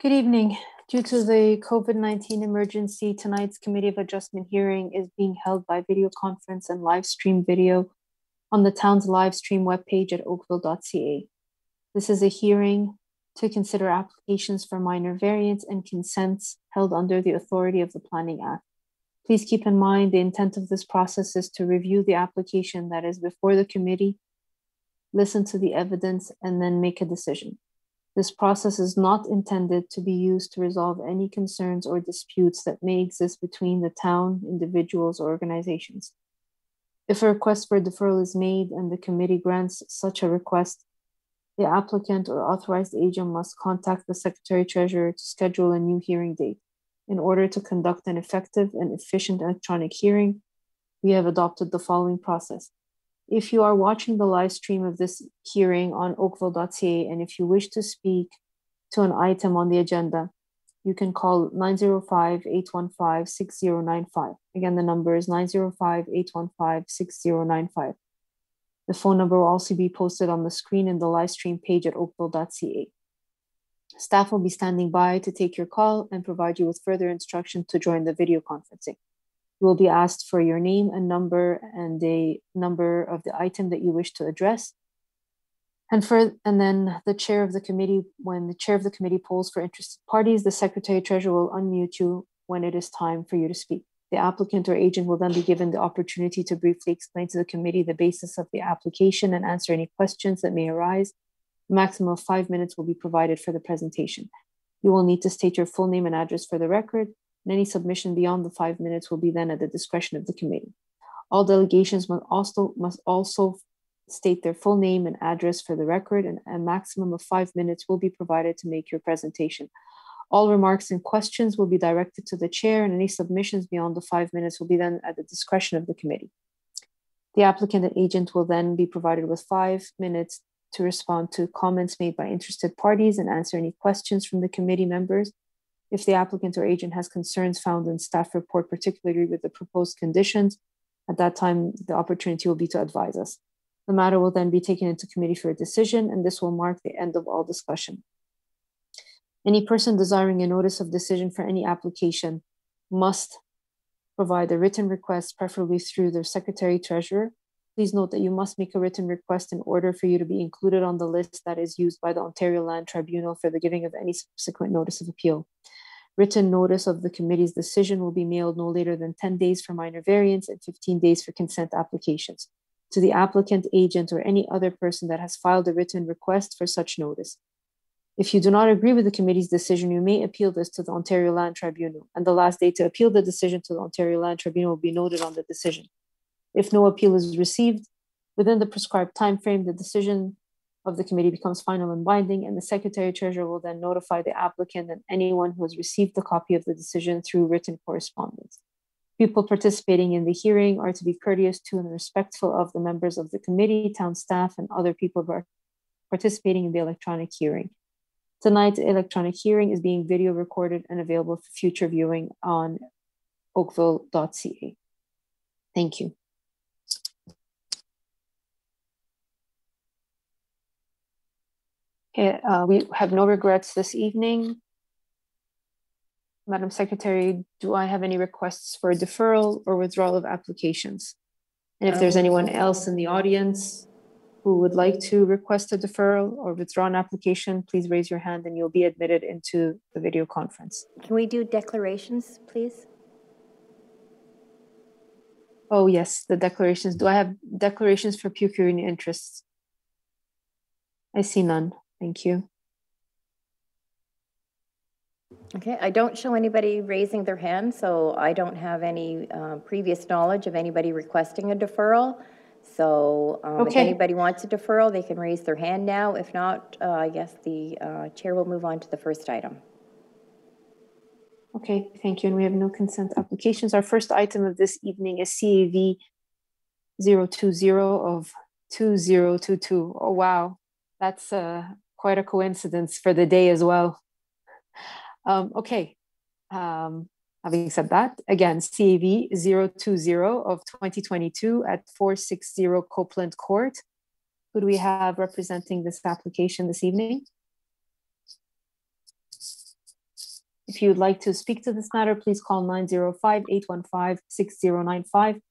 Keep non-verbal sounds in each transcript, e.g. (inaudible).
Good evening. Due to the COVID-19 emergency, tonight's Committee of Adjustment hearing is being held by video conference and live stream video on the town's live stream webpage at oakville.ca. This is a hearing to consider applications for minor variants and consents held under the authority of the Planning Act. Please keep in mind the intent of this process is to review the application that is before the committee, listen to the evidence, and then make a decision. This process is not intended to be used to resolve any concerns or disputes that may exist between the town, individuals, or organizations. If a request for deferral is made and the committee grants such a request, the applicant or authorized agent must contact the Secretary Treasurer to schedule a new hearing date. In order to conduct an effective and efficient electronic hearing, we have adopted the following process. If you are watching the live stream of this hearing on oakville.ca and if you wish to speak to an item on the agenda, you can call 905 815 6095. Again, the number is 905 815 6095. The phone number will also be posted on the screen in the live stream page at oakville.ca. Staff will be standing by to take your call and provide you with further instruction to join the video conferencing. You will be asked for your name and number and the number of the item that you wish to address. And for and then the chair of the committee, when the chair of the committee polls for interested parties, the secretary treasurer will unmute you when it is time for you to speak. The applicant or agent will then be given the opportunity to briefly explain to the committee the basis of the application and answer any questions that may arise. A maximum of five minutes will be provided for the presentation. You will need to state your full name and address for the record and any submission beyond the five minutes will be then at the discretion of the committee. All delegations must also must also state their full name and address for the record, and a maximum of five minutes will be provided to make your presentation. All remarks and questions will be directed to the chair, and any submissions beyond the five minutes will be then at the discretion of the committee. The applicant and agent will then be provided with five minutes to respond to comments made by interested parties and answer any questions from the committee members if the applicant or agent has concerns found in staff report, particularly with the proposed conditions, at that time, the opportunity will be to advise us. The matter will then be taken into committee for a decision, and this will mark the end of all discussion. Any person desiring a notice of decision for any application must provide a written request, preferably through their secretary treasurer. Please note that you must make a written request in order for you to be included on the list that is used by the Ontario Land Tribunal for the giving of any subsequent notice of appeal. Written notice of the committee's decision will be mailed no later than 10 days for minor variance and 15 days for consent applications to the applicant, agent, or any other person that has filed a written request for such notice. If you do not agree with the committee's decision, you may appeal this to the Ontario Land Tribunal, and the last day to appeal the decision to the Ontario Land Tribunal will be noted on the decision. If no appeal is received within the prescribed time frame, the decision of the committee becomes final and binding, and the secretary treasurer will then notify the applicant and anyone who has received the copy of the decision through written correspondence. People participating in the hearing are to be courteous to and respectful of the members of the committee, town staff, and other people who are participating in the electronic hearing. Tonight's electronic hearing is being video recorded and available for future viewing on oakville.ca. Thank you. Uh, we have no regrets this evening. Madam Secretary, do I have any requests for a deferral or withdrawal of applications? And if there's anyone else in the audience who would like to request a deferral or withdraw an application, please raise your hand and you'll be admitted into the video conference. Can we do declarations, please? Oh, yes, the declarations. Do I have declarations for pecuniary interests? I see none. Thank you. Okay, I don't show anybody raising their hand, so I don't have any uh, previous knowledge of anybody requesting a deferral. So um, if anybody wants a deferral, they can raise their hand now. If not, uh, I guess the uh, chair will move on to the first item. Okay, thank you. And we have no consent applications. Our first item of this evening is CAV 020 of 2022. Oh, wow. That's uh, quite a coincidence for the day as well. Um, okay. Um, having said that, again, CAV 020 of 2022 at 460 Copeland Court. Who do we have representing this application this evening? If you'd like to speak to this matter, please call 905-815-6095.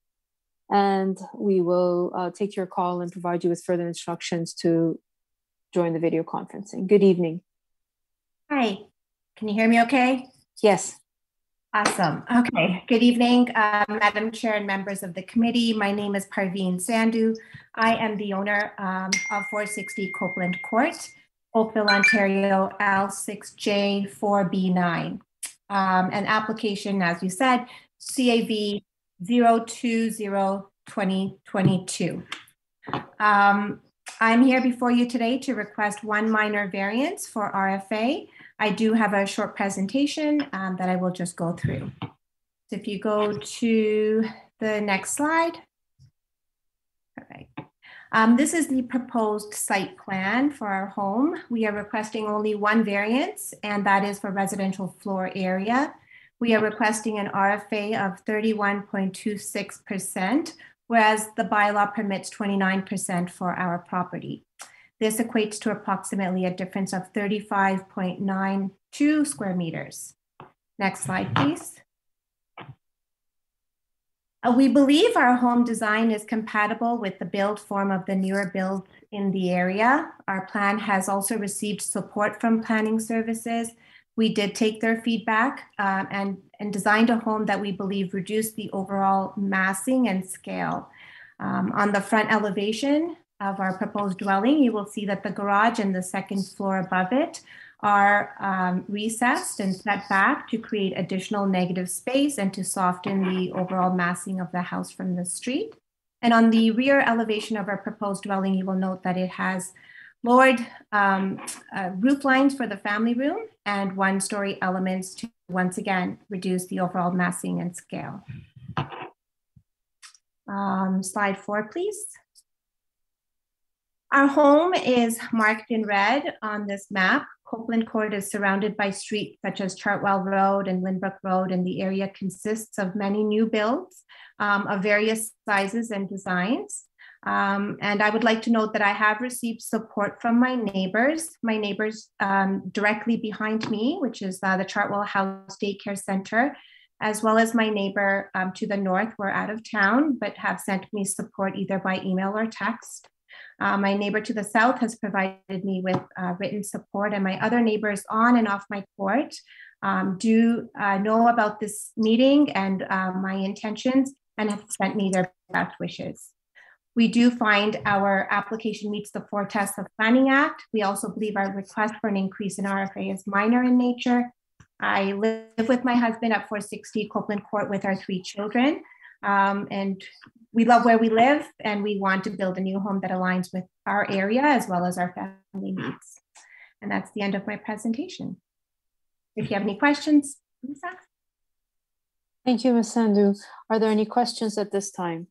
And we will uh, take your call and provide you with further instructions to join the video conferencing. Good evening. Hi, can you hear me okay? Yes. Awesome. Okay. Good evening, uh, Madam Chair and members of the committee. My name is Parveen Sandhu. I am the owner um, of 460 Copeland Court, Oakville, Ontario, L6J4B9. Um, an application, as you said, CAV 020-2022. Um, I'm here before you today to request one minor variance for RFA I do have a short presentation um, that I will just go through. So if you go to the next slide. All right. Um, this is the proposed site plan for our home. We are requesting only one variance, and that is for residential floor area. We are requesting an RFA of 31.26%, whereas the bylaw permits 29% for our property. This equates to approximately a difference of 35.92 square meters. Next slide, please. Uh, we believe our home design is compatible with the build form of the newer builds in the area. Our plan has also received support from planning services. We did take their feedback um, and, and designed a home that we believe reduced the overall massing and scale. Um, on the front elevation, of our proposed dwelling, you will see that the garage and the second floor above it are um, recessed and set back to create additional negative space and to soften the overall massing of the house from the street. And on the rear elevation of our proposed dwelling, you will note that it has lowered um, uh, roof lines for the family room and one story elements to once again reduce the overall massing and scale. Um, slide four, please. Our home is marked in red on this map. Copeland Court is surrounded by streets such as Chartwell Road and Linbrook Road, and the area consists of many new builds um, of various sizes and designs. Um, and I would like to note that I have received support from my neighbors, my neighbors um, directly behind me, which is uh, the Chartwell House Daycare Center, as well as my neighbor um, to the north. We're out of town, but have sent me support either by email or text. Uh, my neighbor to the south has provided me with uh, written support, and my other neighbors on and off my court um, do uh, know about this meeting and uh, my intentions and have sent me their best wishes. We do find our application meets the four tests of Planning Act. We also believe our request for an increase in RFA is minor in nature. I live with my husband at 460 Copeland Court with our three children. Um, and we love where we live and we want to build a new home that aligns with our area as well as our family needs. And that's the end of my presentation. If you have any questions, please ask. Thank you, Ms. Sandhu. Are there any questions at this time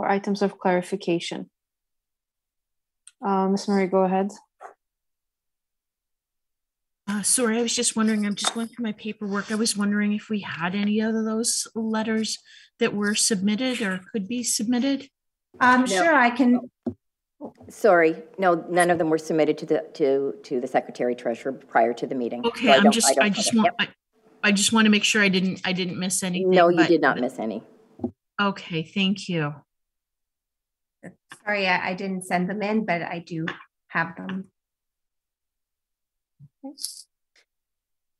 or items of clarification? Uh, Ms. Murray, go ahead. Uh, sorry, I was just wondering, I'm just going through my paperwork. I was wondering if we had any of those letters that were submitted or could be submitted? Um, sure, I can. Sorry, no, none of them were submitted to the, to, to the Secretary Treasurer prior to the meeting. Okay, So I I'm just, don't I just want, Yep. I, I just want to make sure I didn't, I didn't miss anything. No, you but- did not miss any. Okay, thank you. Sorry, I, I didn't send them in, but I do have them.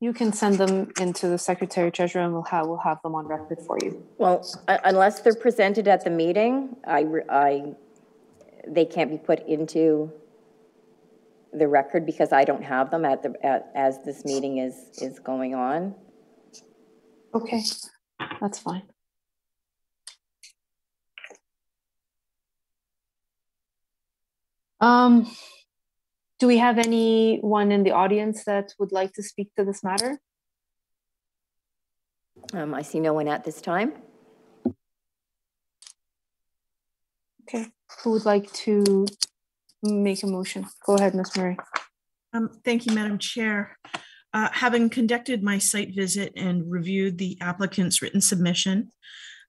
You can send them into the Secretary Treasurer and we'll have, we'll have them on record for you. Well, u- unless they're presented at the meeting, I, I, they can't be put into the record because I don't have them at the, at, as this meeting is, is going on. Okay, that's fine. Um, do we have anyone in the audience that would like to speak to this matter? Um, I see no one at this time. Okay, who would like to make a motion? Go ahead, Ms. Murray. Um, thank you, Madam Chair. Uh, having conducted my site visit and reviewed the applicant's written submission,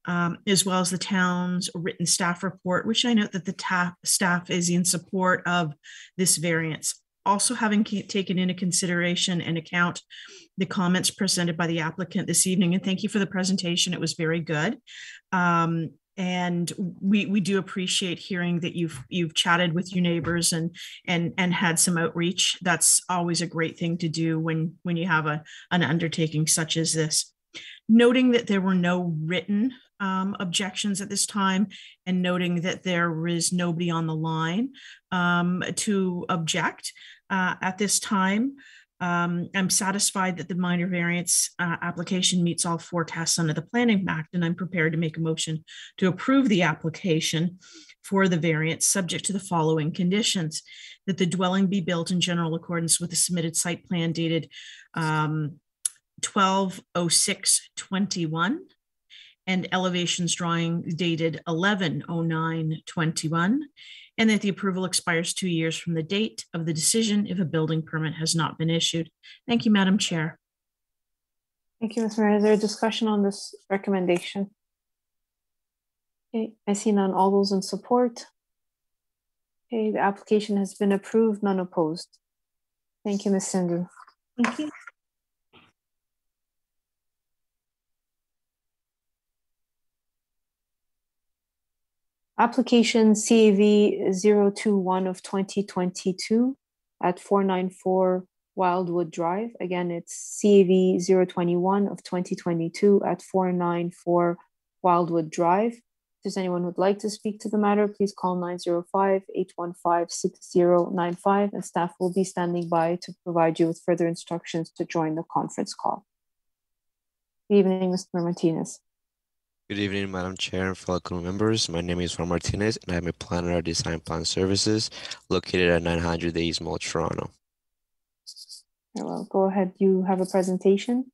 um, as well as the town's written staff report, which I note that the ta- staff is in support of this variance. also having ca- taken into consideration and account the comments presented by the applicant this evening, and thank you for the presentation. It was very good. Um, and we we do appreciate hearing that you've you've chatted with your neighbors and and and had some outreach. That's always a great thing to do when when you have a an undertaking such as this. Noting that there were no written um, objections at this time and noting that there is nobody on the line um, to object uh, at this time. Um, I'm satisfied that the minor variance uh, application meets all four tests under the Planning Act, and I'm prepared to make a motion to approve the application for the variance, subject to the following conditions. That the dwelling be built in general accordance with the submitted site plan dated um, 120621 and elevations drawing dated 110921 and that the approval expires two years from the date of the decision if a building permit has not been issued. Thank you, Madam Chair. Thank you, Ms. Mayor. Is there a discussion on this recommendation? Okay, I see none. All those in support? Okay, the application has been approved, none opposed. Thank you, Ms. Sindhu. Thank you. Application CAV 021 of 2022 at 494 Wildwood Drive. Again, it's CAV 021 of 2022 at 494 Wildwood Drive. If there's anyone who'd like to speak to the matter, please call 905-815-6095 and staff will be standing by to provide you with further instructions to join the conference call. Good evening, Mr. Martinez. Good evening, Madam Chair and fellow council members. My name is Juan Martinez, and I'm a planner at Design Plan Services located at 900 East Mall, Toronto. Well, go ahead. You have a presentation.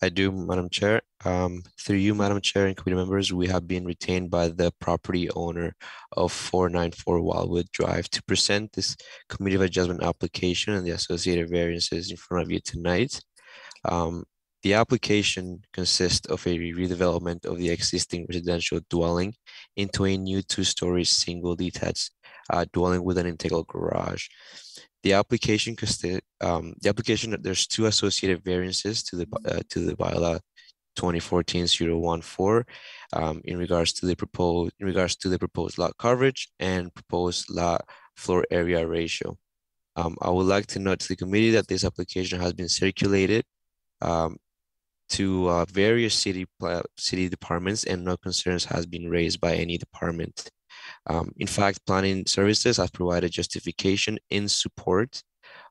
I do, Madam Chair. Um, through you, Madam Chair and committee members, we have been retained by the property owner of 494 Wildwood Drive to present this Committee of Adjustment application and the associated variances in front of you tonight. Um, the application consists of a redevelopment of the existing residential dwelling into a new two-story single detached uh, dwelling with an integral garage. The application consti- um, the application there's two associated variances to the uh, to the bylaw 2014-014 um, in regards to the proposed in regards to the proposed lot coverage and proposed lot floor area ratio. Um, I would like to note to the committee that this application has been circulated um, to uh, various city city departments and no concerns has been raised by any department. Um, in fact, planning services have provided justification in support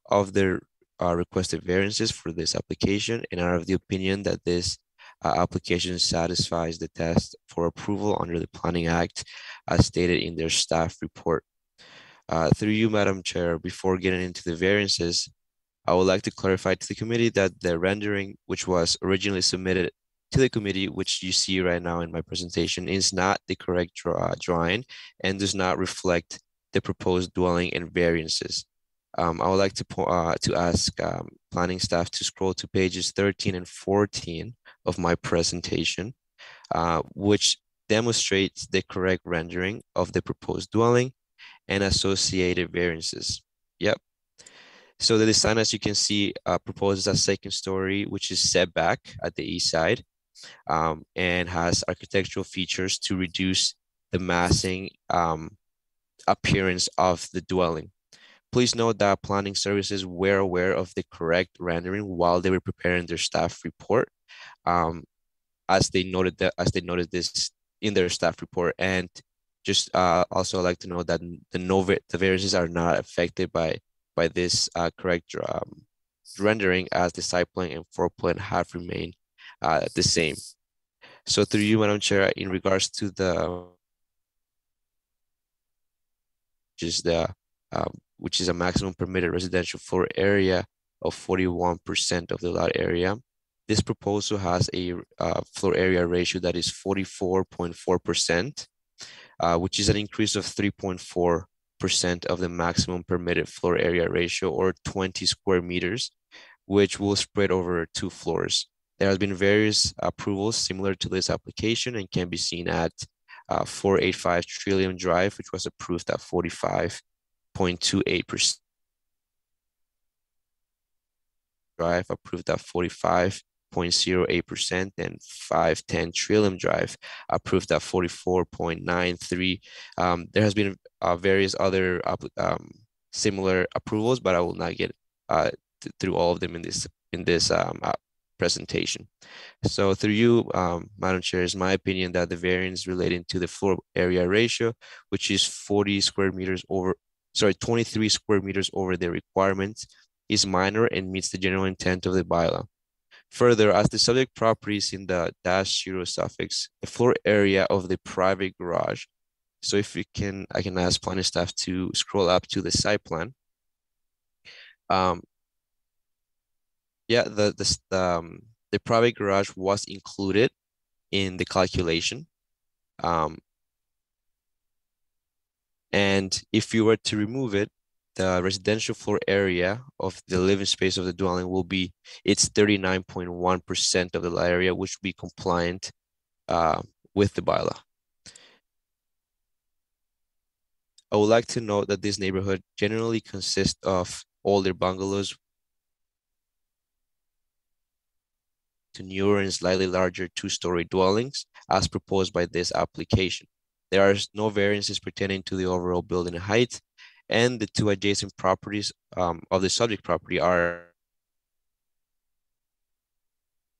of their uh, requested variances for this application and are of the opinion that this uh, application satisfies the test for approval under the Planning Act as stated in their staff report. Uh, through you, Madam Chair, before getting into the variances, I would like to clarify to the committee that the rendering, which was originally submitted to the committee, which you see right now in my presentation, is not the correct draw, drawing and does not reflect the proposed dwelling and variances. Um, I would like to, uh, to ask um, planning staff to scroll to pages 13 and 14 of my presentation, uh, which demonstrates the correct rendering of the proposed dwelling and associated variances. Yep, so the design, as you can see, uh, proposes a second story, which is set back at the east side um, and has architectural features to reduce the massing um, appearance of the dwelling. Please note that planning services were aware of the correct rendering while they were preparing their staff report, um, as they noted that as they noted this in their staff report. And just uh, also like to know that the no the variances are not affected by by this uh, correct um, rendering as the site plan and floor plan have remained uh, the same. So through you, Madam Chair, in regards to the which is the um, which is a maximum permitted residential floor area of 41% of the lot area. This proposal has a uh, floor area ratio that is 44.4%, uh, which is an increase of 3.4 percent of the maximum permitted floor area ratio or 20 square meters, which will spread over two floors. There has been various approvals similar to this application and can be seen at uh, 485 Trillium Drive, which was approved at 45.28%. Drive approved at 45.08% and 510 Trillium Drive approved at 44.93. Um, there has been uh, various other um, similar approvals, but I will not get uh, through all of them in this in this um, uh, presentation. So through you, um, Madam Chair, is my opinion that the variance relating to the floor area ratio, which is 40 square meters over, sorry, 23 square meters over the requirements, is minor and meets the general intent of the bylaw. Further, as the subject property is in the dash zero suffix, the floor area of the private garage. So if we can, I can ask planning staff to scroll up to the site plan. Um, yeah, the the the, um, the private garage was included in the calculation. Um, and if you were to remove it, the residential floor area of the living space of the dwelling will be it's 39.1% of the area, which will be compliant uh, with the bylaw. I would like to note that this neighborhood generally consists of older bungalows to newer and slightly larger two-story dwellings as proposed by this application. There are no variances pertaining to the overall building height, and the two adjacent properties um, of the subject property are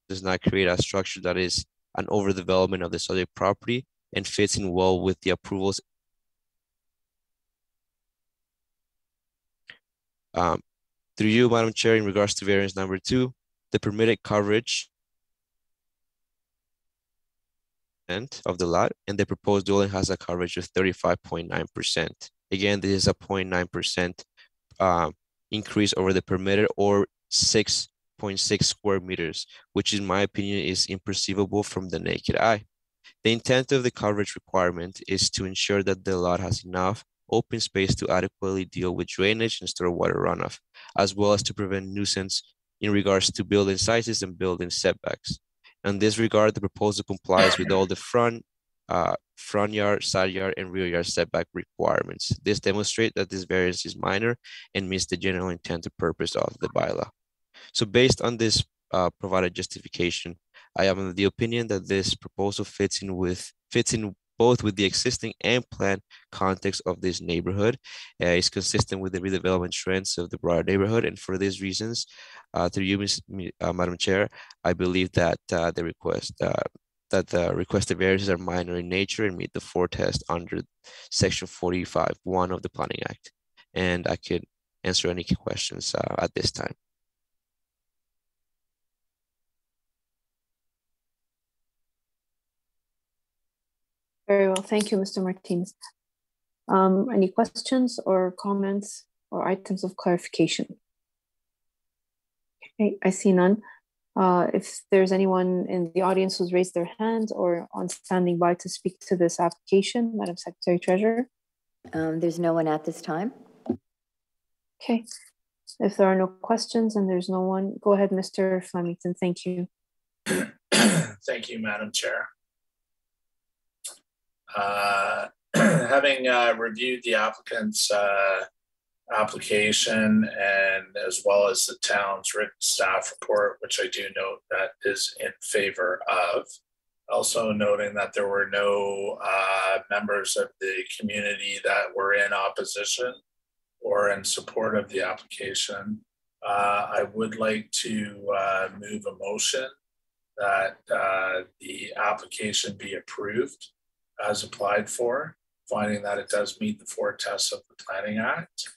does not create a structure that is an overdevelopment of the subject property and fits in well with the approvals um, through you, Madam Chair, in regards to variance number two, the permitted coverage of the lot, and the proposed dwelling has a coverage of 35.9%. Again, this is a 0.9% uh, increase over the permitted or 6.6 square meters, which in my opinion is imperceivable from the naked eye. The intent of the coverage requirement is to ensure that the lot has enough open space to adequately deal with drainage and stormwater runoff, as well as to prevent nuisance in regards to building sizes and building setbacks. In this regard, the proposal complies with all the front, uh, front yard, side yard, and rear yard setback requirements. This demonstrates that this variance is minor and meets the general intent and purpose of the bylaw. So based on this uh, provided justification, I am of the opinion that this proposal fits in with fits in both with the existing and planned context of this neighborhood. Uh, is consistent with the redevelopment trends of the broader neighborhood. And for these reasons, uh, through you, Ms., uh, Madam Chair, I believe that uh, the request uh, that the requested variances are minor in nature and meet the four test under section 45.1 of the Planning Act. And I could answer any questions uh, at this time. Very well. Thank you, Mr. Martinez. Um, any questions or comments or items of clarification? Okay, I see none. Uh, if there's anyone in the audience who's raised their hand or on standing by to speak to this application, Madam Secretary Treasurer. Um, there's no one at this time. Okay. If there are no questions and there's no one, go ahead, Mr. Flemington. Thank you. (clears throat) Thank you, Madam Chair. Uh, (clears throat) having uh, reviewed the applicant's uh, application and as well as the town's written staff report, which I do note that is in favor of. Also noting that there were no uh, members of the community that were in opposition or in support of the application. Uh, I would like to uh, move a motion that uh, the application be approved as applied for, finding that it does meet the four tests of the Planning Act.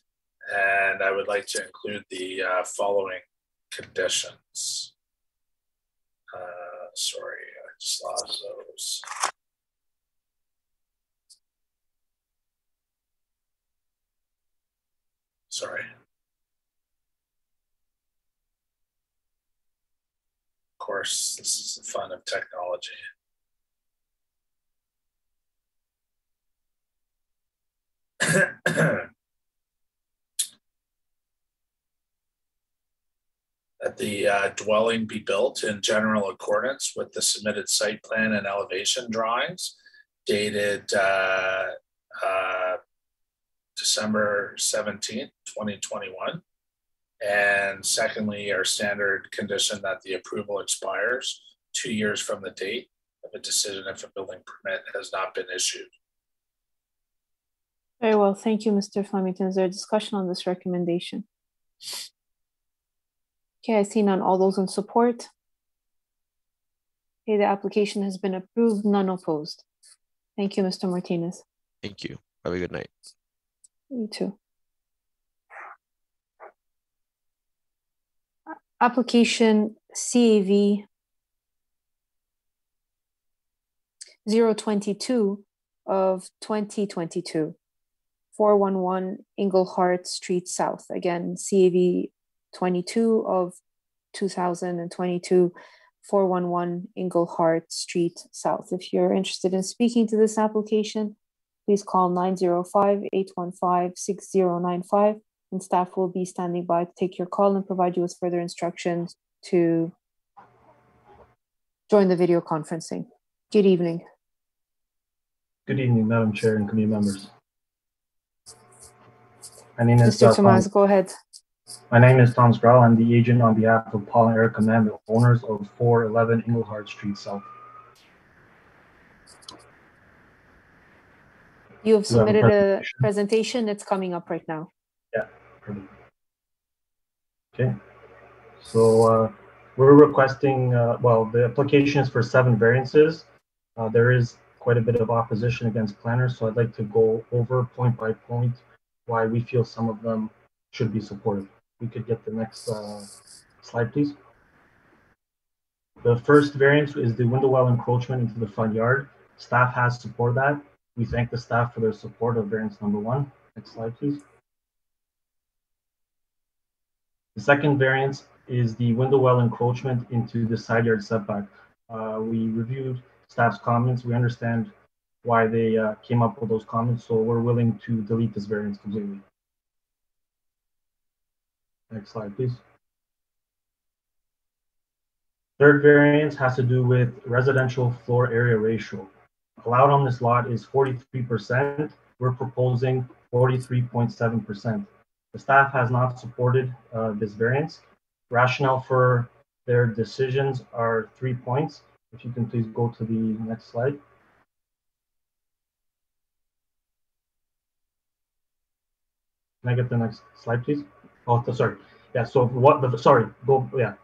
And I would like to include the uh, following conditions. Uh, sorry, I just lost those. Sorry. Of course, this is the fun of technology. (clears throat) that the uh, dwelling be built in general accordance with the submitted site plan and elevation drawings dated uh, uh, December 17th, 2021. And secondly, our standard condition that the approval expires two years from the date of a decision if a building permit has not been issued. Very well, thank you, Mr. Flemington. Is there a discussion on this recommendation? Okay, I see none. All those in support? Okay, the application has been approved, none opposed. Thank you, Mr. Martinez. Thank you. Have a good night. You too. Application CAV 022 of 2022, 411 Englehart Street South. Again, CAV 22 of 2022, 411 Englehart Street South. If you're interested in speaking to this application, please call 905-815-6095 and staff will be standing by to take your call and provide you with further instructions to join the video conferencing. Good evening. Good evening, Madam Chair and committee members. My name is Mr. Tomas, go ahead. My name is Tom Sproul. I'm the agent on behalf of Paul and Eric the owners of 411 Englehart Street South. You have Do you have a submitted a presentation? presentation. It's coming up right now. Yeah. Okay, so uh, we're requesting, uh, well, the application is for seven variances. Uh, There is quite a bit of opposition against planners, so I'd like to go over point by point why we feel some of them should be supported. We could get the next uh, slide, please. The first variance is the window well encroachment into the front yard. Staff has supported that. We thank the staff for their support of variance number one. Next slide, please. The second variance is the window well encroachment into the side yard setback. Uh, we reviewed staff's comments. We understand why they uh, came up with those comments, so we're willing to delete this variance completely. Next slide, please. Third variance has to do with residential floor area ratio. Allowed on this lot is 43%. We're proposing 43.7%. The staff has not supported uh, this variance. Rationale for their decisions are three points. If you can please go to the next slide. Can I get the next slide, please? Oh, sorry. Yeah, so what, the, sorry, go, yeah.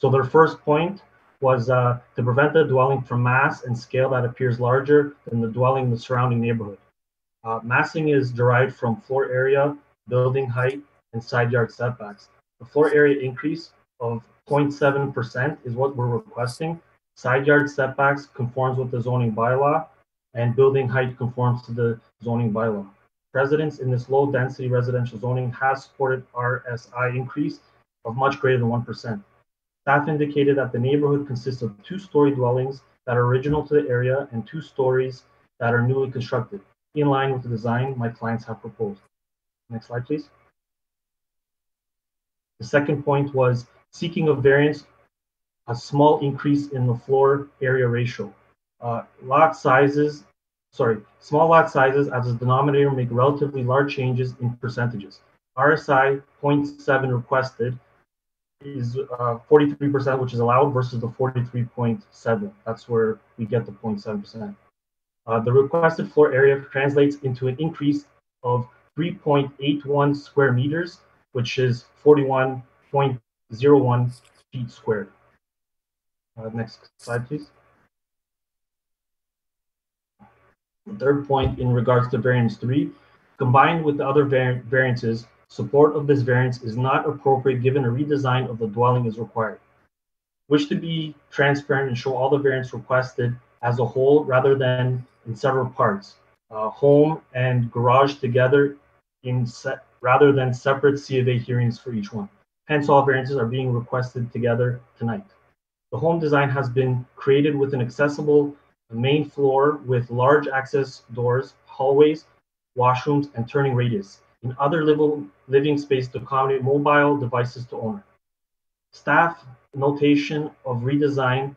So their first point was uh, to prevent the dwelling from mass and scale that appears larger than the dwelling in the surrounding neighborhood. Uh, massing is derived from floor area, building height, and side yard setbacks. The floor area increase of 0.7% is what we're requesting. Side yard setbacks conforms with the zoning bylaw, and building height conforms to the zoning bylaw. Residents in this low density residential zoning has supported RSI increase of much greater than 1%. Staff indicated that the neighborhood consists of two story dwellings that are original to the area and two stories that are newly constructed, in line with the design my clients have proposed. Next slide, please. The second point was seeking a variance, a small increase in the floor area ratio. Uh, lot sizes, sorry, small lot sizes as a denominator make relatively large changes in percentages. RSI 0.7 requested is uh, 43%, which is allowed, versus the 43.7. That's where we get the 0.7%. Uh, the requested floor area translates into an increase of 3.81 square meters, which is 41.01 feet squared. Uh, next slide, please. The third point in regards to variance three, combined with the other vari variances, support of this variance is not appropriate given a redesign of the dwelling is required. Wish to be transparent and show all the variance requested as a whole rather than in several parts. Uh, home and garage together in rather than separate C of A hearings for each one. Hence, all variances are being requested together tonight. The home design has been created with an accessible main floor with large access doors, hallways, washrooms, and turning radius in other living, living space to accommodate mobile devices to owner. Staff notation of redesign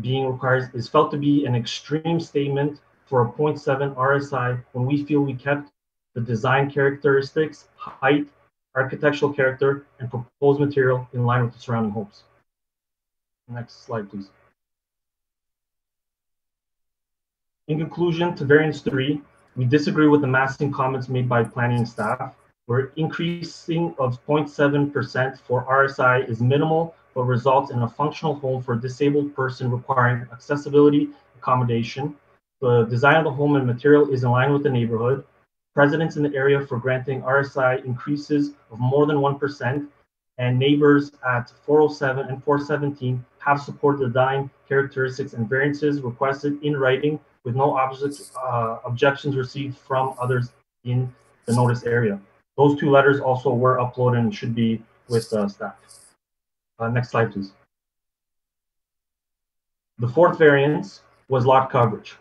being required is felt to be an extreme statement for a 0.7 RSI when we feel we kept the design characteristics, height, architectural character, and proposed material in line with the surrounding homes. Next slide, please. In conclusion to variance three, we disagree with the massing comments made by planning staff, where increasing of 0.7% for RSI is minimal, but results in a functional home for a disabled person requiring accessibility accommodation. The design of the home and material is in line with the neighborhood. Precedents in the area for granting RSI increases of more than 1%, and neighbors at 407 and 417 have supported the design characteristics and variances requested in writing with no object, uh, objections received from others in the notice area. Those two letters also were uploaded and should be with uh, staff. Uh, next slide, please. The fourth variance was lot coverage.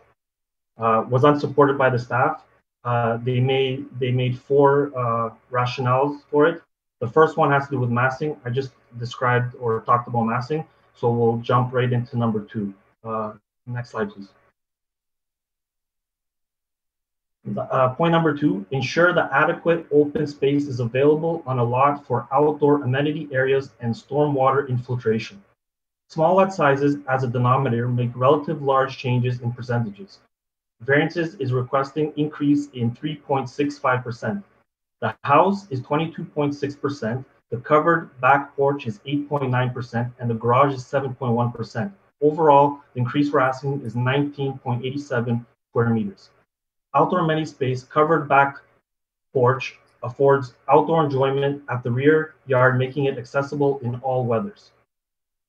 Uh, was unsupported by the staff. Uh, they made they made four uh, rationales for it. The first one has to do with massing. I just described or talked about massing, so we'll jump right into number two. Uh, next slide, please. Uh, point number two, ensure that adequate open space is available on a lot for outdoor amenity areas and stormwater infiltration. Small lot sizes as a denominator make relative large changes in percentages. Variances is requesting increase in 3.65%. The house is 22.6%, the covered back porch is 8.9%, and the garage is 7.1%. Overall, the increase we're asking is 19.87 square meters. Outdoor amenity space covered back porch affords outdoor enjoyment at the rear yard, making it accessible in all weathers.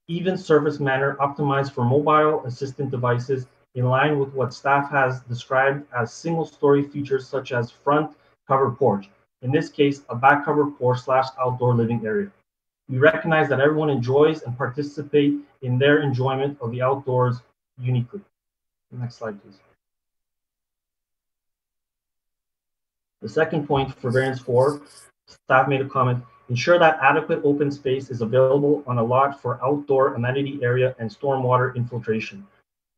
Even surface manner optimized for mobile assistant devices in line with what staff has described as single story features such as front covered porch. In this case, a back cover porch slash outdoor living area. We recognize that everyone enjoys and participate in their enjoyment of the outdoors uniquely. Next slide, please. The second point for variance four, staff made a comment, ensure that adequate open space is available on a lot for outdoor amenity area and stormwater infiltration.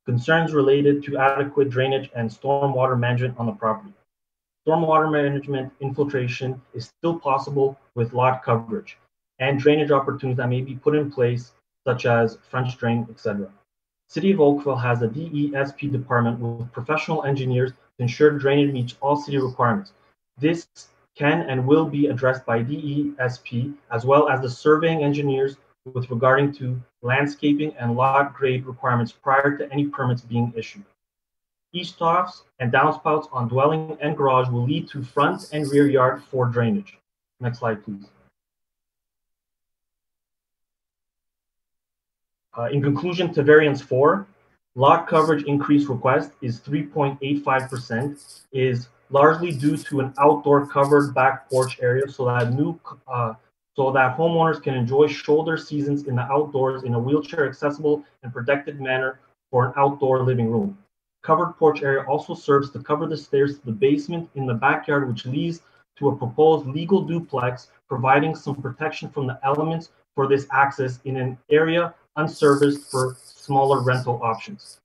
Concerns related to adequate drainage and stormwater management on the property. Stormwater management infiltration is still possible with lot coverage and drainage opportunities that may be put in place, such as French drain, etc. City of Oakville has a DESP department with professional engineers to ensure drainage meets all city requirements. This can and will be addressed by DESP as well as the surveying engineers with regarding to landscaping and lot grade requirements prior to any permits being issued. Eavestroughs and downspouts on dwelling and garage will lead to front and rear yard for drainage. Next slide, please. Uh, in conclusion to variance four, lot coverage increase request is 3.85%, is largely due to an outdoor covered back porch area so that new uh, so that homeowners can enjoy shoulder seasons in the outdoors in a wheelchair accessible and protected manner for an outdoor living room. Covered porch area also serves to cover the stairs to the basement in the backyard, which leads to a proposed legal duplex, providing some protection from the elements for this access in an area unserviced for smaller rental options.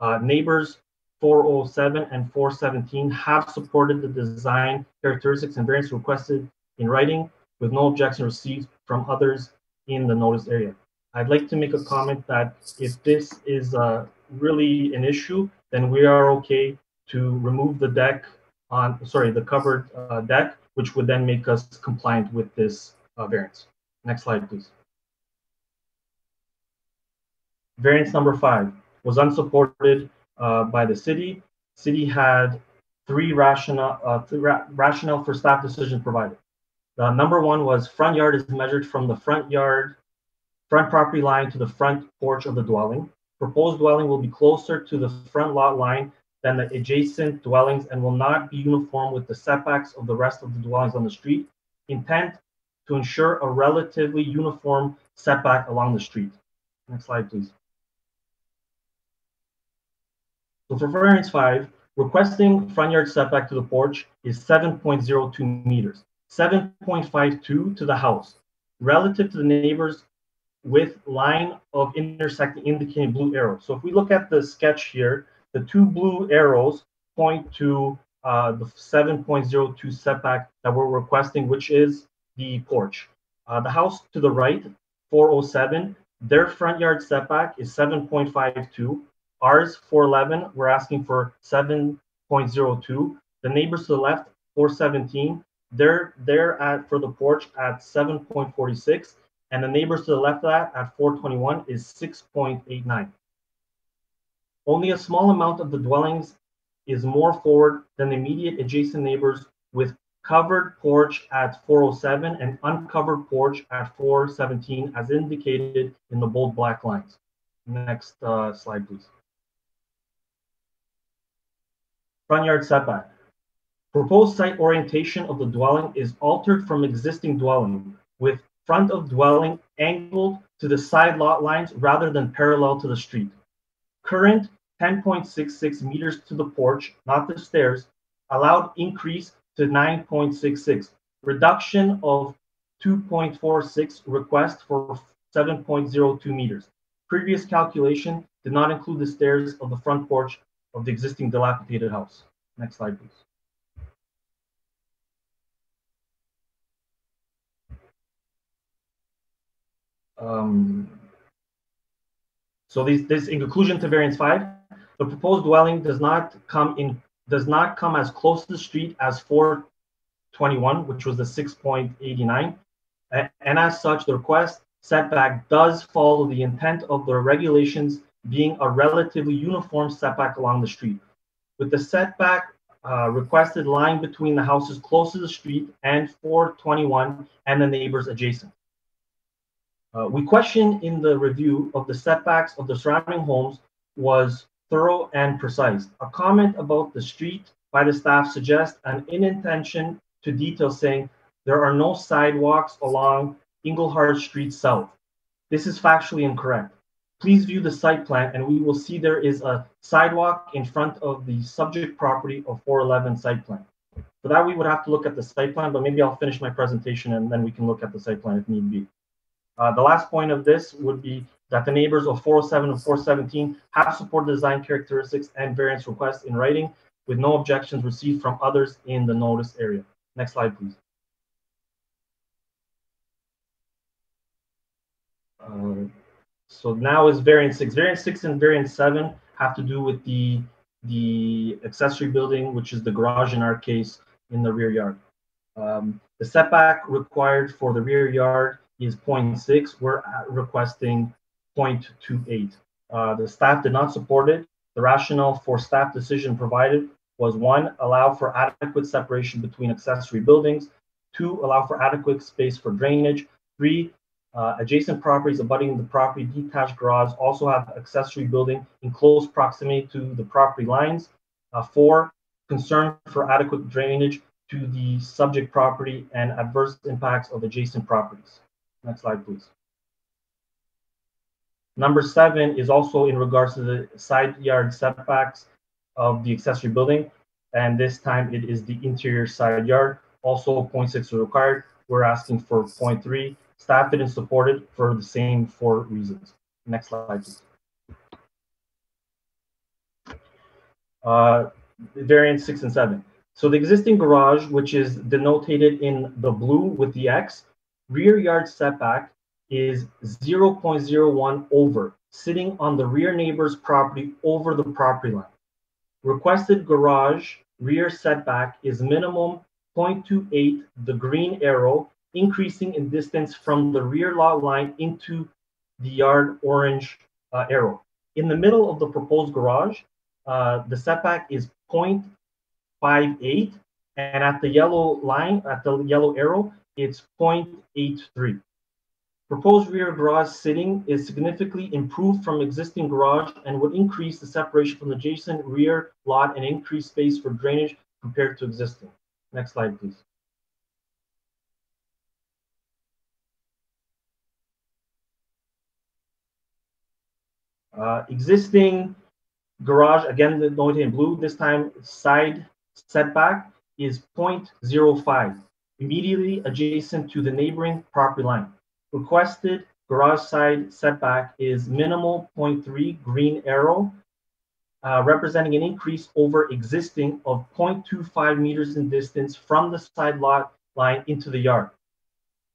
Uh, neighbors 407 and 417 have supported the design characteristics and variance requested in writing with no objection received from others in the notice area. I'd like to make a comment that if this is uh, really an issue, then we are okay to remove the deck on, sorry, the covered uh, deck, which would then make us compliant with this uh, variance. Next slide, please. Variance number five was unsupported uh, by the city. City had three rationale, uh, ra rationale for staff decision provided. The number one was front yard is measured from the front yard, front property line to the front porch of the dwelling. Proposed dwelling will be closer to the front lot line than the adjacent dwellings and will not be uniform with the setbacks of the rest of the dwellings on the street. Intent to ensure a relatively uniform setback along the street. Next slide, please. So for variance five, requesting front yard setback to the porch is 7.02 meters, 7.52 to the house. Relative to the neighbors with line of intersecting indicating blue arrow. So if we look at the sketch here, the two blue arrows point to uh, the 7.02 setback that we're requesting, which is the porch. Uh, the house to the right, 407, their front yard setback is 7.52. Ours, 411, we're asking for 7.02. The neighbors to the left, 417, they're they're at for the porch at 7.46, and the neighbors to the left of that at 421 is 6.89. Only a small amount of the dwellings is more forward than the immediate adjacent neighbors with covered porch at 407 and uncovered porch at 417 as indicated in the bold black lines. Next uh, slide, please. Front yard setback. Proposed site orientation of the dwelling is altered from existing dwelling with front of dwelling angled to the side lot lines rather than parallel to the street. Current 10.66 meters to the porch, not the stairs, allowed increase to 9.66. Reduction of 2.46 request for 7.02 meters. Previous calculation did not include the stairs of the front porch of the existing dilapidated house. Next slide, please. Um, so these, this in conclusion to variance five, the proposed dwelling does not come in does not come as close to the street as 421, which was the 6.89. And as such, the request setback does follow the intent of the regulations being a relatively uniform setback along the street. With the setback uh, requested lying between the houses close to the street and 421 and the neighbors adjacent. Uh, we question in the review of the setbacks of the surrounding homes was thorough and precise. A comment about the street by the staff suggests an inattention to detail saying there are no sidewalks along Engelhard Street South. This is factually incorrect. Please view the site plan and we will see there is a sidewalk in front of the subject property of 411 site plan. For that, we would have to look at the site plan, but maybe I'll finish my presentation and then we can look at the site plan if need be. Uh, the last point of this would be that the neighbors of 407 and 417 have supported design characteristics and variance requests in writing with no objections received from others in the notice area. Next slide, please. Uh, so now is variance six. Variance six and variance seven have to do with the the accessory building, which is the garage in our case in the rear yard. Um, the setback required for the rear yard is 0.6. We're requesting 0.28. Uh, the staff did not support it. The rationale for staff decision provided was one, allow for adequate separation between accessory buildings, two, allow for adequate space for drainage, three, uh, adjacent properties abutting the property detached garage also have accessory building in close proximity to the property lines. Uh, four, concern for adequate drainage to the subject property and adverse impacts of adjacent properties. Next slide, please. Number seven is also in regards to the side yard setbacks of the accessory building. And this time it is the interior side yard. Also 0.6 is required. We're asking for 0.3. Staff didn't support it for the same four reasons. Next slide, please. Uh, variant six and seven. So the existing garage, which is denoted in the blue with the X, rear yard setback is 0.01 over, sitting on the rear neighbor's property over the property line. Requested garage rear setback is minimum 0.28, the green arrow, increasing in distance from the rear lot line into the yard orange uh, arrow. In the middle of the proposed garage, uh, the setback is 0.58, and at the yellow line, at the yellow arrow, it's 0.83. Proposed rear garage sitting is significantly improved from existing garage and would increase the separation from the adjacent rear lot and increase space for drainage compared to existing. Next slide, please. Uh, existing garage, again noted in blue, this time side setback is 0.05, immediately adjacent to the neighboring property line. Requested garage side setback is minimal 0.3 green arrow, uh, representing an increase over existing of 0.25 meters in distance from the side lot line into the yard.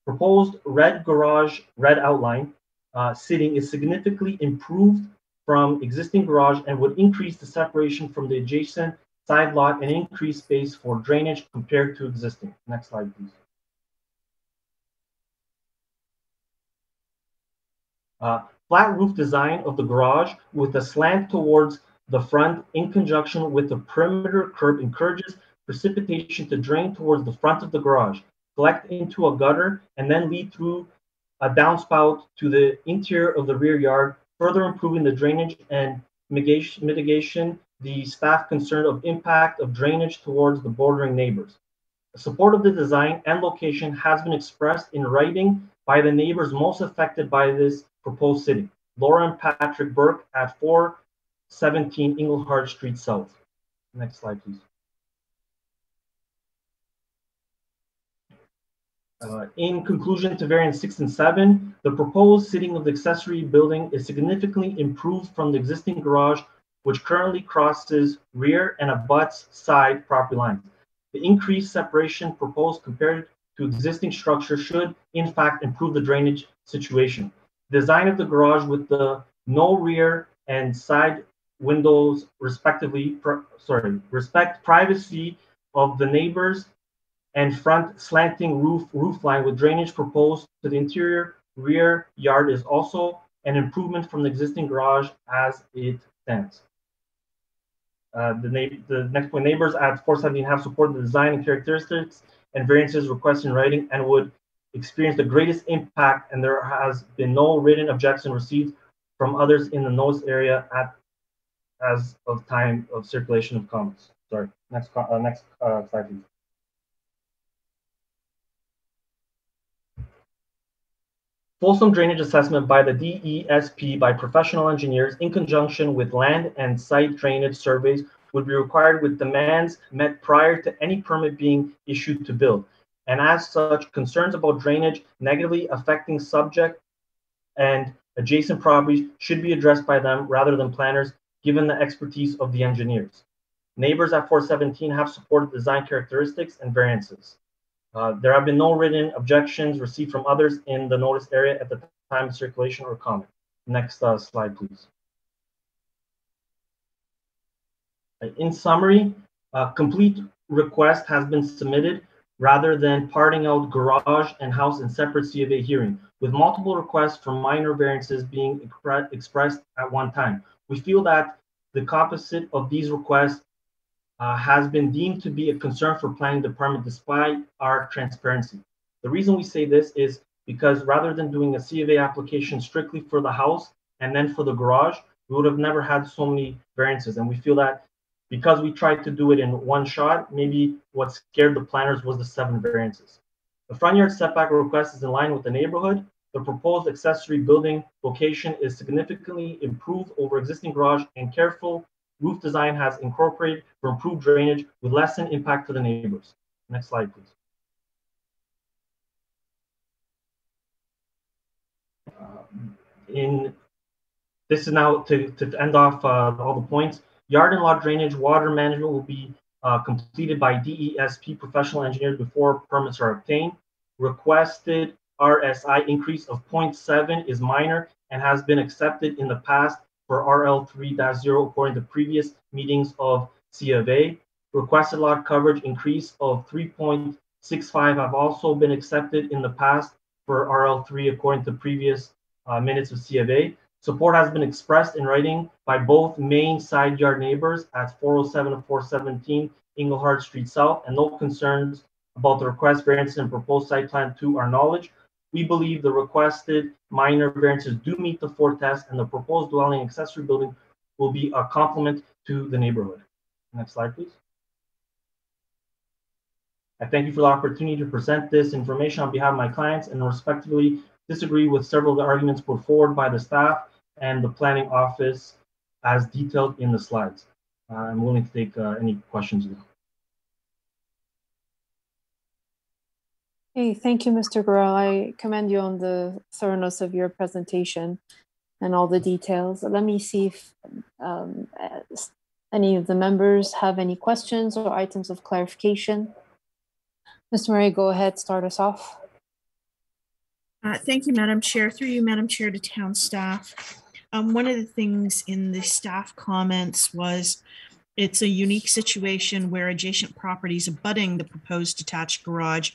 Proposed red garage, red outline uh, sitting is significantly improved from existing garage and would increase the separation from the adjacent side lot and increase space for drainage compared to existing. Next slide, please. Uh, flat roof design of the garage with a slant towards the front in conjunction with the perimeter curb encourages precipitation to drain towards the front of the garage, collect into a gutter, and then lead through a downspout to the interior of the rear yard, further improving the drainage and mitigation the staff concerned of impact of drainage towards the bordering neighbors. Support of the design and location has been expressed in writing by the neighbors most affected by this proposed city. Laura and Patrick Burke at 417 Engelhardt Street South. Next slide, please. Uh, in conclusion to variant six and seven, the proposed sitting of the accessory building is significantly improved from the existing garage, which currently crosses rear and abuts side property lines. The increased separation proposed compared to existing structure should, in fact, improve the drainage situation. Design of the garage with the no rear and side windows, respectively, sorry, respect privacy of the neighbors and front slanting roof roofline with drainage proposed to the interior rear yard is also an improvement from the existing garage as it stands. Uh, the, the, next point, neighbors at 417 have supported the design and characteristics and variances requested in writing and would experience the greatest impact and there has been no written objection received from others in the notice area at as of time of circulation of comments. Sorry, next, uh, next uh, slide please. Fulsome drainage assessment by the DESP by professional engineers in conjunction with land and site drainage surveys would be required with demands met prior to any permit being issued to build. And as such, concerns about drainage negatively affecting subject and adjacent properties should be addressed by them rather than planners, given the expertise of the engineers. Neighbors at 417 have supported design characteristics and variances. Uh, there have been no written objections received from others in the notice area at the time of circulation or comment. Next uh, slide, please. Uh, in summary, a complete request has been submitted rather than parting out garage and house in separate C of A hearing, with multiple requests for minor variances being expressed at one time. We feel that the composite of these requests uh, has been deemed to be a concern for planning department despite our transparency. The reason we say this is because rather than doing a C of A application strictly for the house and then for the garage, we would have never had so many variances. And we feel that because we tried to do it in one shot, maybe what scared the planners was the seven variances. The front yard setback request is in line with the neighborhood. The proposed accessory building location is significantly improved over existing garage and careful roof design has incorporated for improved drainage with lessened impact to the neighbors. Next slide, please. Um, in this is now to, to end off uh, all the points. Yard and lot drainage water management will be uh, completed by DESP professional engineers before permits are obtained. Requested RSI increase of 0.7 is minor and has been accepted in the past for RL3-0 according to previous meetings of C of A. Requested lot coverage increase of 3.65 have also been accepted in the past for RL3 according to previous uh, minutes of C of A. Support has been expressed in writing by both main side yard neighbors at 407 and 417 Engelhardt Street South, and no concerns about the request variance and proposed site plan to our knowledge. We believe the requested minor variances do meet the four tests and the proposed dwelling accessory building will be a complement to the neighborhood. Next slide, please. I thank you for the opportunity to present this information on behalf of my clients and respectively disagree with several of the arguments put forward by the staff and the planning office as detailed in the slides. I'm willing to take uh, any questions now. Hey, thank you, Mr. Gorel. I commend you on the thoroughness of your presentation and all the details. Let me see if um, any of the members have any questions or items of clarification. Mr. Murray, go ahead, start us off. Uh, Thank you, Madam Chair. Through you, Madam Chair, to town staff. Um, One of the things in the staff comments was it's a unique situation where adjacent properties abutting the proposed detached garage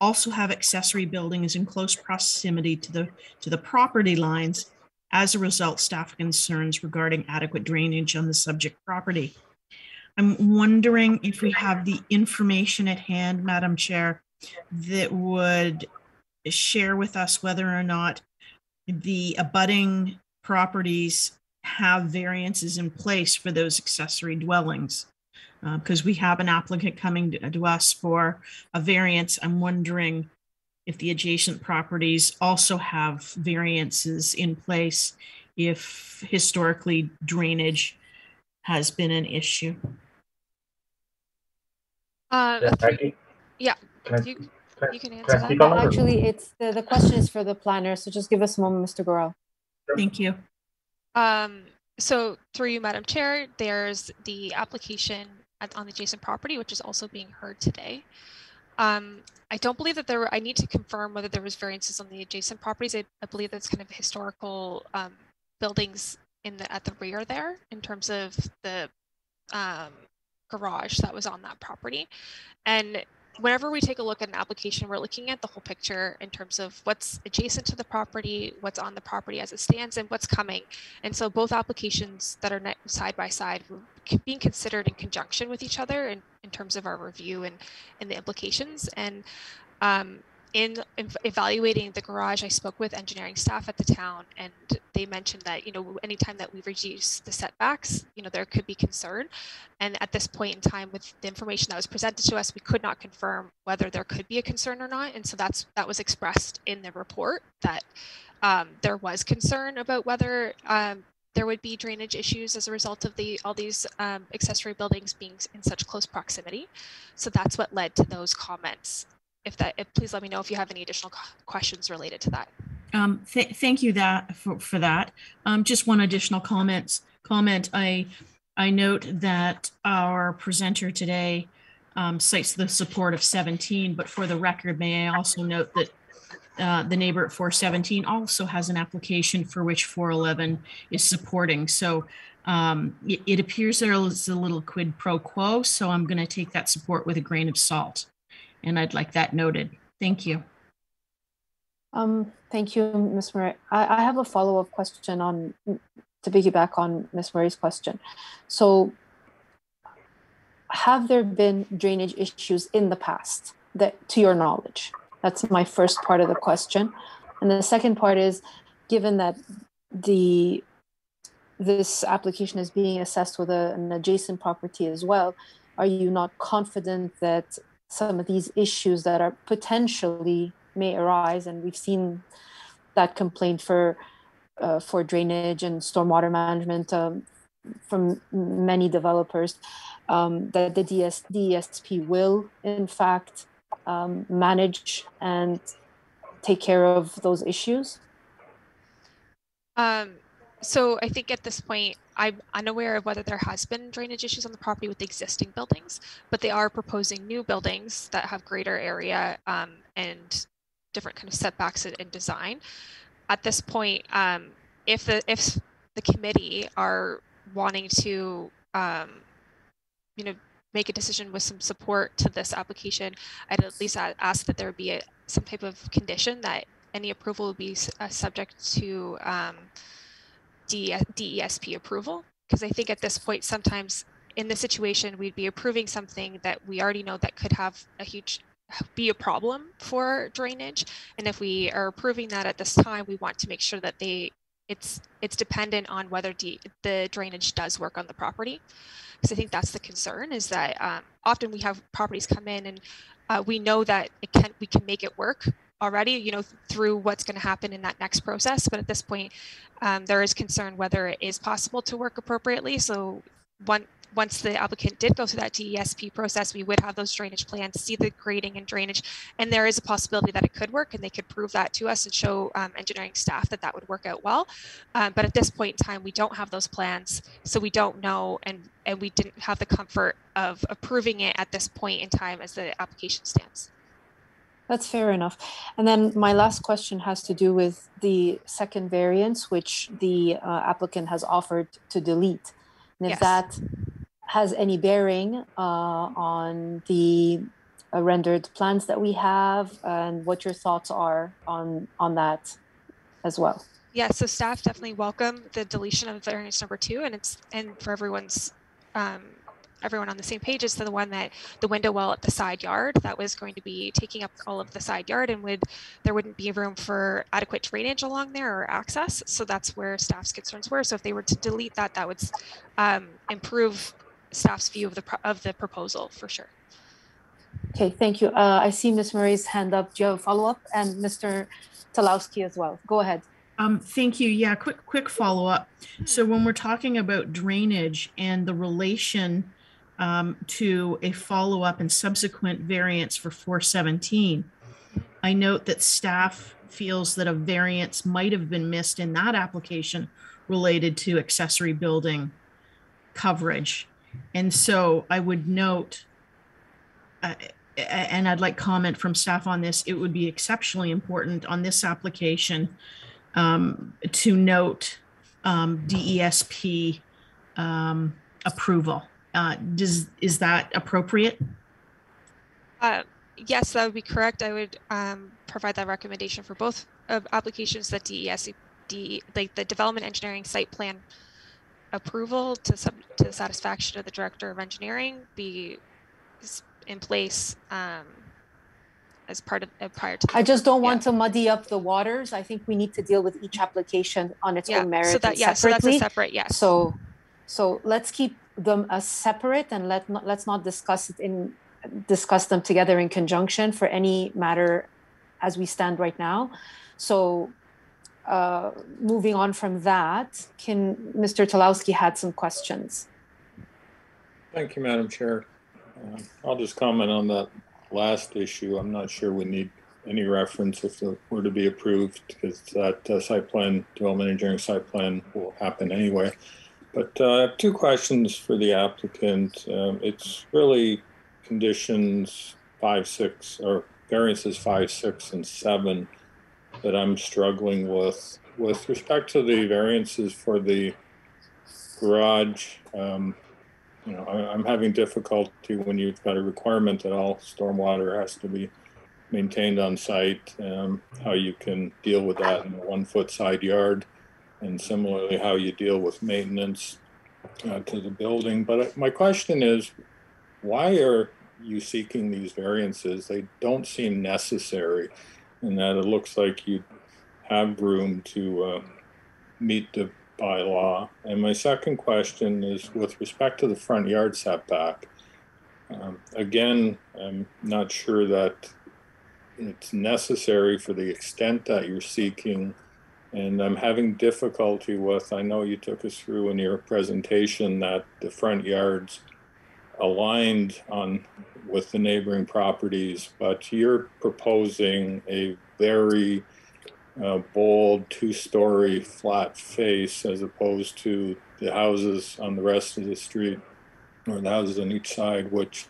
also have accessory buildings in close proximity to the, to the property lines. As a result, staff concerns regarding adequate drainage on the subject property. I'm wondering if we have the information at hand, Madam Chair, that would share with us whether or not the abutting properties have variances in place for those accessory dwellings. Because we have an applicant coming to to us for a variance. I'm wondering if the adjacent properties also have variances in place if historically drainage has been an issue. Um, Yeah, through- yeah, Can I, you- can I- you can can answer speak that. on that? or- Actually, it's, the, the question is for the planner, so just give us a moment, Mr. Gorel. Thank you. Um, so through you, Madam Chair, there's the application at, on the adjacent property, which is also being heard today. Um, I don't believe that there were, I need to confirm whether there was variances on the adjacent properties. I, I believe that's kind of historical, um, buildings in the, at the rear there in terms of the, um, garage that was on that property. And whenever we take a look at an application, we're looking at the whole picture in terms of what's adjacent to the property, what's on the property as it stands, and what's coming. And so both applications that are side by side being considered in conjunction with each other in, in terms of our review and, and the implications. And um, in ev- evaluating the garage, I spoke with engineering staff at the town, and they mentioned that you know anytime that we reduce the setbacks, you know there could be concern. And at this point in time, with the information that was presented to us, we could not confirm whether there could be a concern or not. And so that's that was expressed in the report that um, there was concern about whether um, there would be drainage issues as a result of the all these um, accessory buildings being in such close proximity. So that's what led to those comments. If that, if, please let me know if you have any additional questions related to that. Um, th- thank you that for, for that. Um, just one additional comments comment. I I note that our presenter today um, cites the support of 17, but for the record, may I also note that uh, the neighbor at 417 also has an application for which 411 is supporting. So um, it, it appears there is a little quid pro quo. So I'm going to take that support with a grain of salt, and I'd like that noted. Thank you. Um, thank you, Ms. Murray. I, I have a follow-up question on, to piggyback on Ms. Murray's question. So have there been drainage issues in the past that, to your knowledge? That's my first part of the question. And the second part is, given that the, this application is being assessed with a, an adjacent property as well, are you not confident that some of these issues that are potentially may arise, and we've seen that complaint for uh, for drainage and stormwater management um, from many developers, um, that the DS, DESP will in fact um, manage and take care of those issues. Um, so I think at this point, I'm unaware of whether there has been drainage issues on the property with the existing buildings, but they are proposing new buildings that have greater area um, and different kind of setbacks and, and design. At this point, um, if the if the committee are wanting to, um, you know, make a decision with some support to this application, I'd at least ask that there be a, some type of condition that any approval would be uh, subject to um, DESP approval. Because I think at this point, sometimes in this situation, we'd be approving something that we already know that could have a huge be a problem for drainage. And if we are approving that at this time, we want to make sure that they it's it's dependent on whether D, the drainage does work on the property. Because I think that's the concern is that um, often we have properties come in and uh, we know that it can we can make it work already, you know, through what's going to happen in that next process. But at this point, um, there is concern whether it is possible to work appropriately. So once the applicant did go through that DESP process, we would have those drainage plans, see the grading and drainage, and there is a possibility that it could work, and they could prove that to us and show um, engineering staff that that would work out well. Um, but at this point in time, we don't have those plans, so we don't know, and and we didn't have the comfort of approving it at this point in time as the application stands. That's fair enough. And then my last question has to do with the second variance, which the uh, applicant has offered to delete. And if Yes. that has any bearing uh, on the uh, rendered plans that we have and what your thoughts are on, on that as well. Yeah, so staff definitely welcome the deletion of variance number two, and it's and for everyone's um, everyone on the same page is the one that the window well at the side yard that was going to be taking up all of the side yard and would there wouldn't be room for adequate drainage along there or access. So that's where staff's concerns were. So if they were to delete that, that would um, improve staff's view of the of the proposal for sure. Okay, thank you. Uh, I see Ms. Murray's hand up. Do you have a follow-up? And Mr. Talowski as well. Go ahead. Um, thank you. Yeah, quick, quick follow up. So when we're talking about drainage and the relation um, to a follow up and subsequent variance for 417, I note that staff feels that a variance might have been missed in that application related to accessory building coverage. And so I would note, uh, and I'd like comment from staff on this, it would be exceptionally important on this application um, to note um, DESP um, approval. Uh, does is that appropriate? Uh, yes, that would be correct. I would um, provide that recommendation for both of applications that DES, D, like the development engineering site plan approval to sub, to the satisfaction of the director of engineering be in place um, as part of uh, prior to. I just don't yeah. want to muddy up the waters. I think we need to deal with each application on its Yeah, own merit so that and yeah, so that's a separate yes. So, so let's keep them as separate and let not, let's not discuss it in, discuss them together in conjunction for any matter as we stand right now. So, uh, moving on from that, can, Mr. Talowski had some questions. Thank you, Madam Chair. Uh, I'll just comment on that last issue. I'm not sure we need any reference if it were to be approved because that uh, site plan, development engineering site plan will happen anyway. But uh, I have two questions for the applicant. Um, It's really conditions five, six, or variances five, six, and seven that I'm struggling with. With respect to the variances for the garage, um, you know, I, I'm having difficulty when you've got a requirement that all stormwater has to be maintained on site, um, how you can deal with that in a one foot side yard. And similarly, how you deal with maintenance uh, to the building. But uh, my question is, why are you seeking these variances? They don't seem necessary in that it looks like you have room to uh, meet the bylaw. And my second question is with respect to the front yard setback. Um, again, I'm not sure that it's necessary for the extent that you're seeking. And I'm having difficulty with, I know you took us through in your presentation that the front yards aligned on with the neighboring properties, but you're proposing a very uh, bold two-story flat face as opposed to the houses on the rest of the street or the houses on each side, which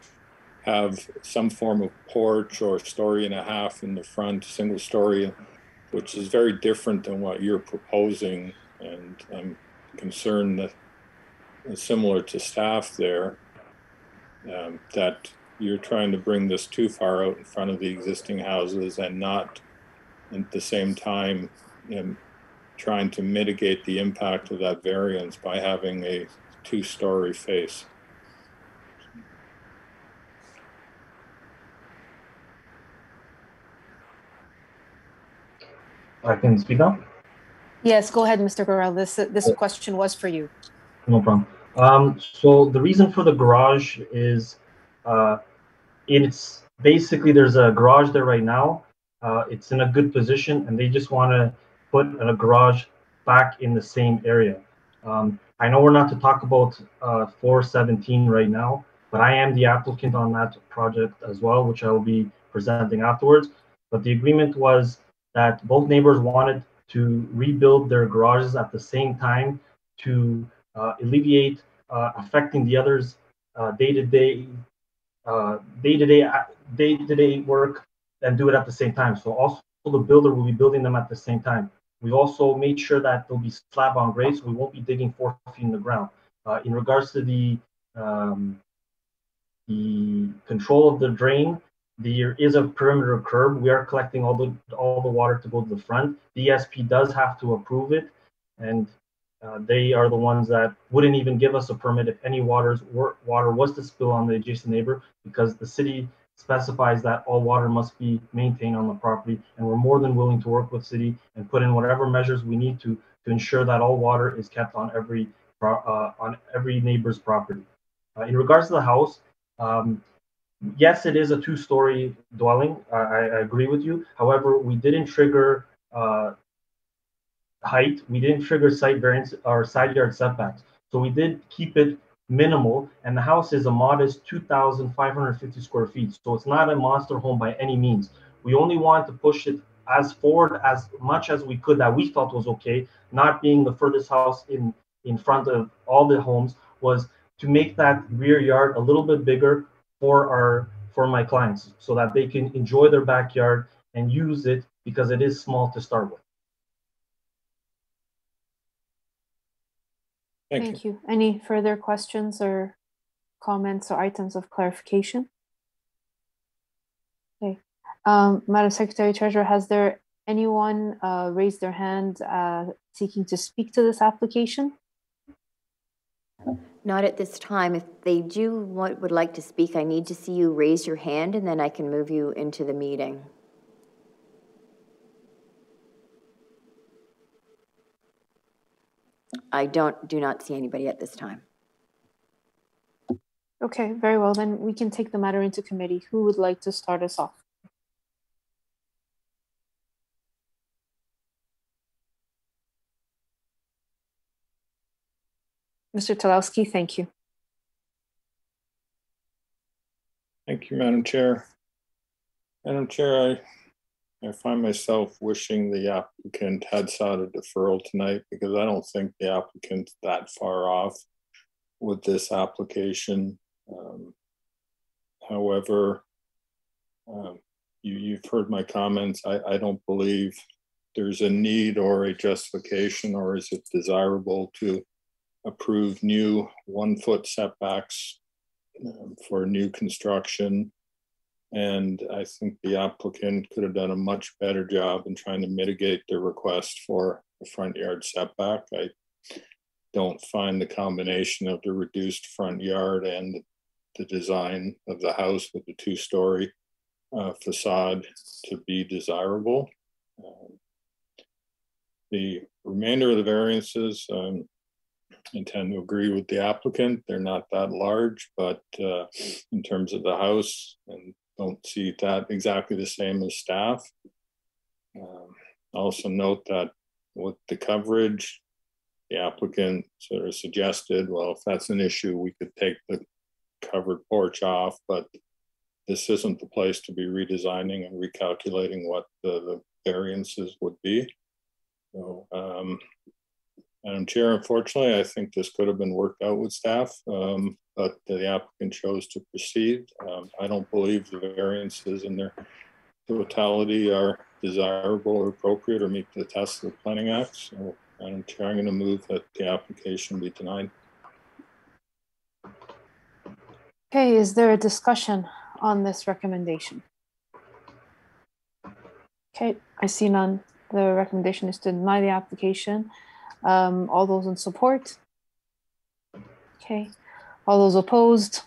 have some form of porch or story and a half in the front, single story, which is very different than what you're proposing. And I'm concerned that, similar to staff there, um, that you're trying to bring this too far out in front of the existing houses and not at the same time um, trying to mitigate the impact of that variance by having a two-story face. I can speak now? Yes, go ahead, Mr. Burrell. This, this question was for you. No problem. Um, so the reason for the garage is, uh, it's basically there's a garage there right now. Uh, it's in a good position and they just want to put a garage back in the same area. Um, I know we're not to talk about, uh, 417 right now, but I am the applicant on that project as well, which I will be presenting afterwards. But the agreement was that both neighbors wanted to rebuild their garages at the same time to uh, alleviate uh, affecting the others uh, day-to-day uh, day-to-day day-to-day work and do it at the same time. So also the builder will be building them at the same time. We've also made sure that they'll be slab on grade, so we won't be digging four feet in the ground. Uh, in regards to the um, the control of the drain, there is a perimeter curb. We are collecting all the all the water to go to the front. The ESP does have to approve it, and uh, they are the ones that wouldn't even give us a permit if any waters were, water was to spill on the adjacent neighbor because the city specifies that all water must be maintained on the property, and we're more than willing to work with city and put in whatever measures we need to to ensure that all water is kept on every uh, on every neighbor's property. Uh, in regards to the house, um, yes, it is a two-story dwelling. I, I, agree with you. However, we didn't trigger uh, height. We didn't trigger site variance or side yard setbacks. So we did keep it minimal, and the house is a modest 2,550 square feet. So it's not a monster home by any means. We only want to push it as forward as much as we could that we felt was okay, not being the furthest house in in front of all the homes, was to make that rear yard a little bit bigger for our for my clients so that they can enjoy their backyard and use it because it is small to start with. Thank, Thank you. you. Any further questions or comments or items of clarification? Okay. Um, Madam Secretary Treasurer, has there anyone uh, raised their hand uh, seeking to speak to this application? Not at this time. If they do want, would like to speak, I need to see you raise your hand and then I can move you into the meeting. I don't, do not see anybody at this time. Okay, very well. Then we can take the matter into committee. Who would like to start us off? Mr. Talowski, thank you. Thank you, Madam Chair. Madam Chair, I I find myself wishing the applicant had sought a deferral tonight because I don't think the applicant's that far off with this application. Um, however, um, you, you've heard my comments. I, I don't believe there's a need or a justification or is it desirable to approve new one foot setbacks um, for new construction and I think the applicant could have done a much better job in trying to mitigate the request for a front yard setback. I don't find the combination of the reduced front yard and the design of the house with the two story uh, facade to be desirable. Um, the remainder of the variances, um, I tend to agree with the applicant. They're not that large, but uh, in terms of the house and don't see that exactly the same as staff. Um, also note that with the coverage, the applicant sort of suggested, well, if that's an issue, we could take the covered porch off, but this isn't the place to be redesigning and recalculating what the, the variances would be. So, um, Madam Chair, unfortunately, I think this could have been worked out with staff. Um, but the applicant chose to proceed. Um, I don't believe the variances in their totality are desirable or appropriate or meet the test of the Planning Act. So I'm going to move that the application be denied. Okay, is there a discussion on this recommendation? Okay, I see none. The recommendation is to deny the application. Um, all those in support? Okay. All those opposed?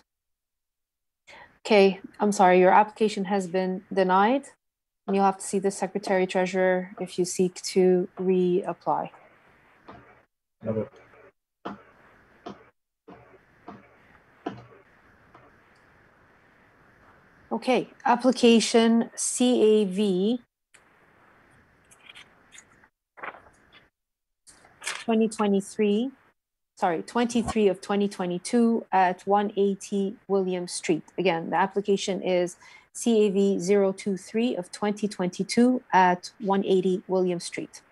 Okay, I'm sorry, your application has been denied. And you'll have to see the Secretary Treasurer if you seek to reapply. Okay, application CAV 2023 sorry, 23 of 2022 at 180 William Street. Again, the application is CAV 023 of 2022 at 180 William Street.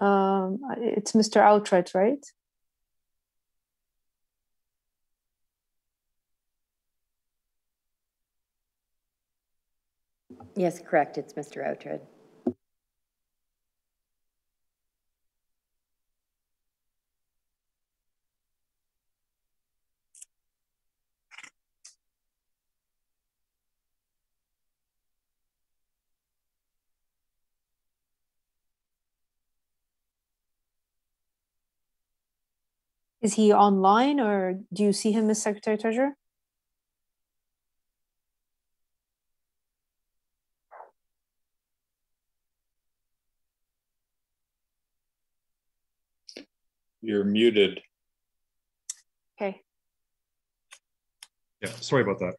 Um, it's Mr. Outred, right? Yes, correct. It's Mr. Outred. Is he online or do you see him as Secretary Treasurer? You're muted. Okay, Yeah, sorry about that.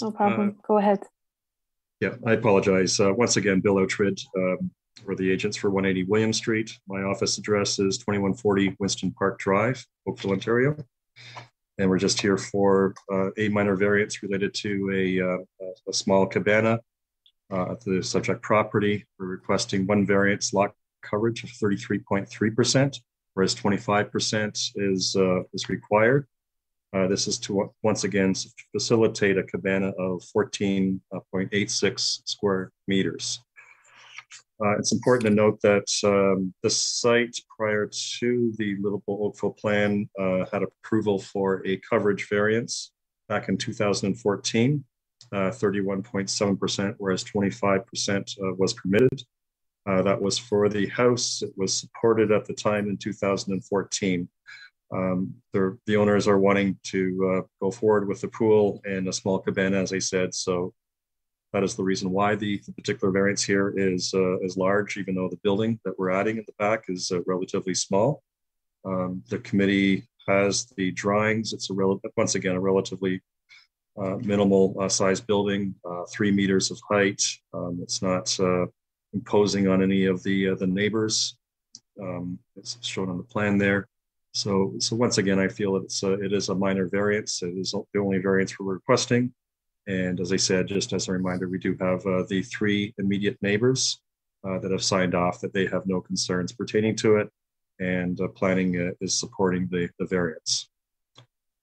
no problem. Go ahead. Yeah, I apologize. Uh, once again, Bill Outred, um, we're the agents for 180 William Street. My office address is 2140 Winston Park Drive, Oakville, Ontario. And we're just here for uh, a minor variance related to a, uh, a small cabana uh, at the subject property. We're requesting one variance lot coverage of 33.3%, whereas 25% is, uh, is required. Uh, this is to once again facilitate a cabana of 14.86 square meters. Uh, it's important to note that um, the site prior to the Livable Oakville plan uh, had approval for a coverage variance back in 2014, 31.7%, whereas 25% uh, was permitted. Uh, that was for the house. It was supported at the time in 2014. Um, the owners are wanting to uh, go forward with the pool and a small cabana, as I said. So that is the reason why the, the particular variance here is uh, is large, even though the building that we're adding in the back is uh, relatively small. Um, the committee has the drawings. It's a rel- once again a relatively uh, minimal uh, size building, uh, three meters of height. Um, it's not uh, imposing on any of the the neighbors. Um, it's shown on the plan there. So, so once again, I feel that it's a, it is a minor variance. It is the only variance we're requesting. And as I said, just as a reminder, we do have uh, the three immediate neighbors uh, that have signed off that they have no concerns pertaining to it, and uh, planning uh, is supporting the, the variance.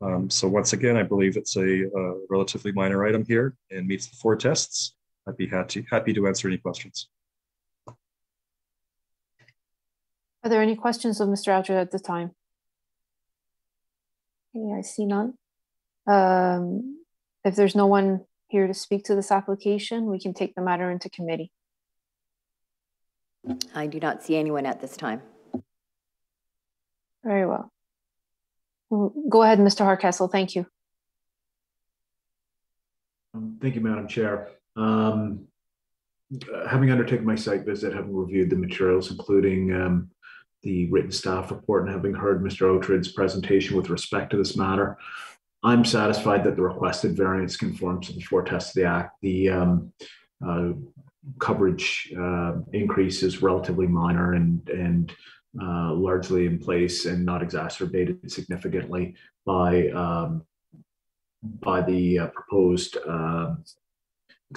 Um, so once again, I believe it's a, a, relatively minor item here and meets the four tests. I'd be happy, happy to answer any questions. Are there any questions of Mr. Outred at this time? I see none. Um, if there's no one here to speak to this application, we can take the matter into committee. I do not see anyone at this time. Very well. Go ahead, Mr. Hardcastle. Thank you. Um, thank you, Madam Chair. Um, having undertaken my site visit, having reviewed the materials, including um, the written staff report, and having heard Mr. Outred's presentation with respect to this matter, I'm satisfied that the requested variance conforms to the four tests of the Act. The um, uh, coverage uh, increase is relatively minor and, and uh, largely in place and not exacerbated significantly by, um, by the uh, proposed um,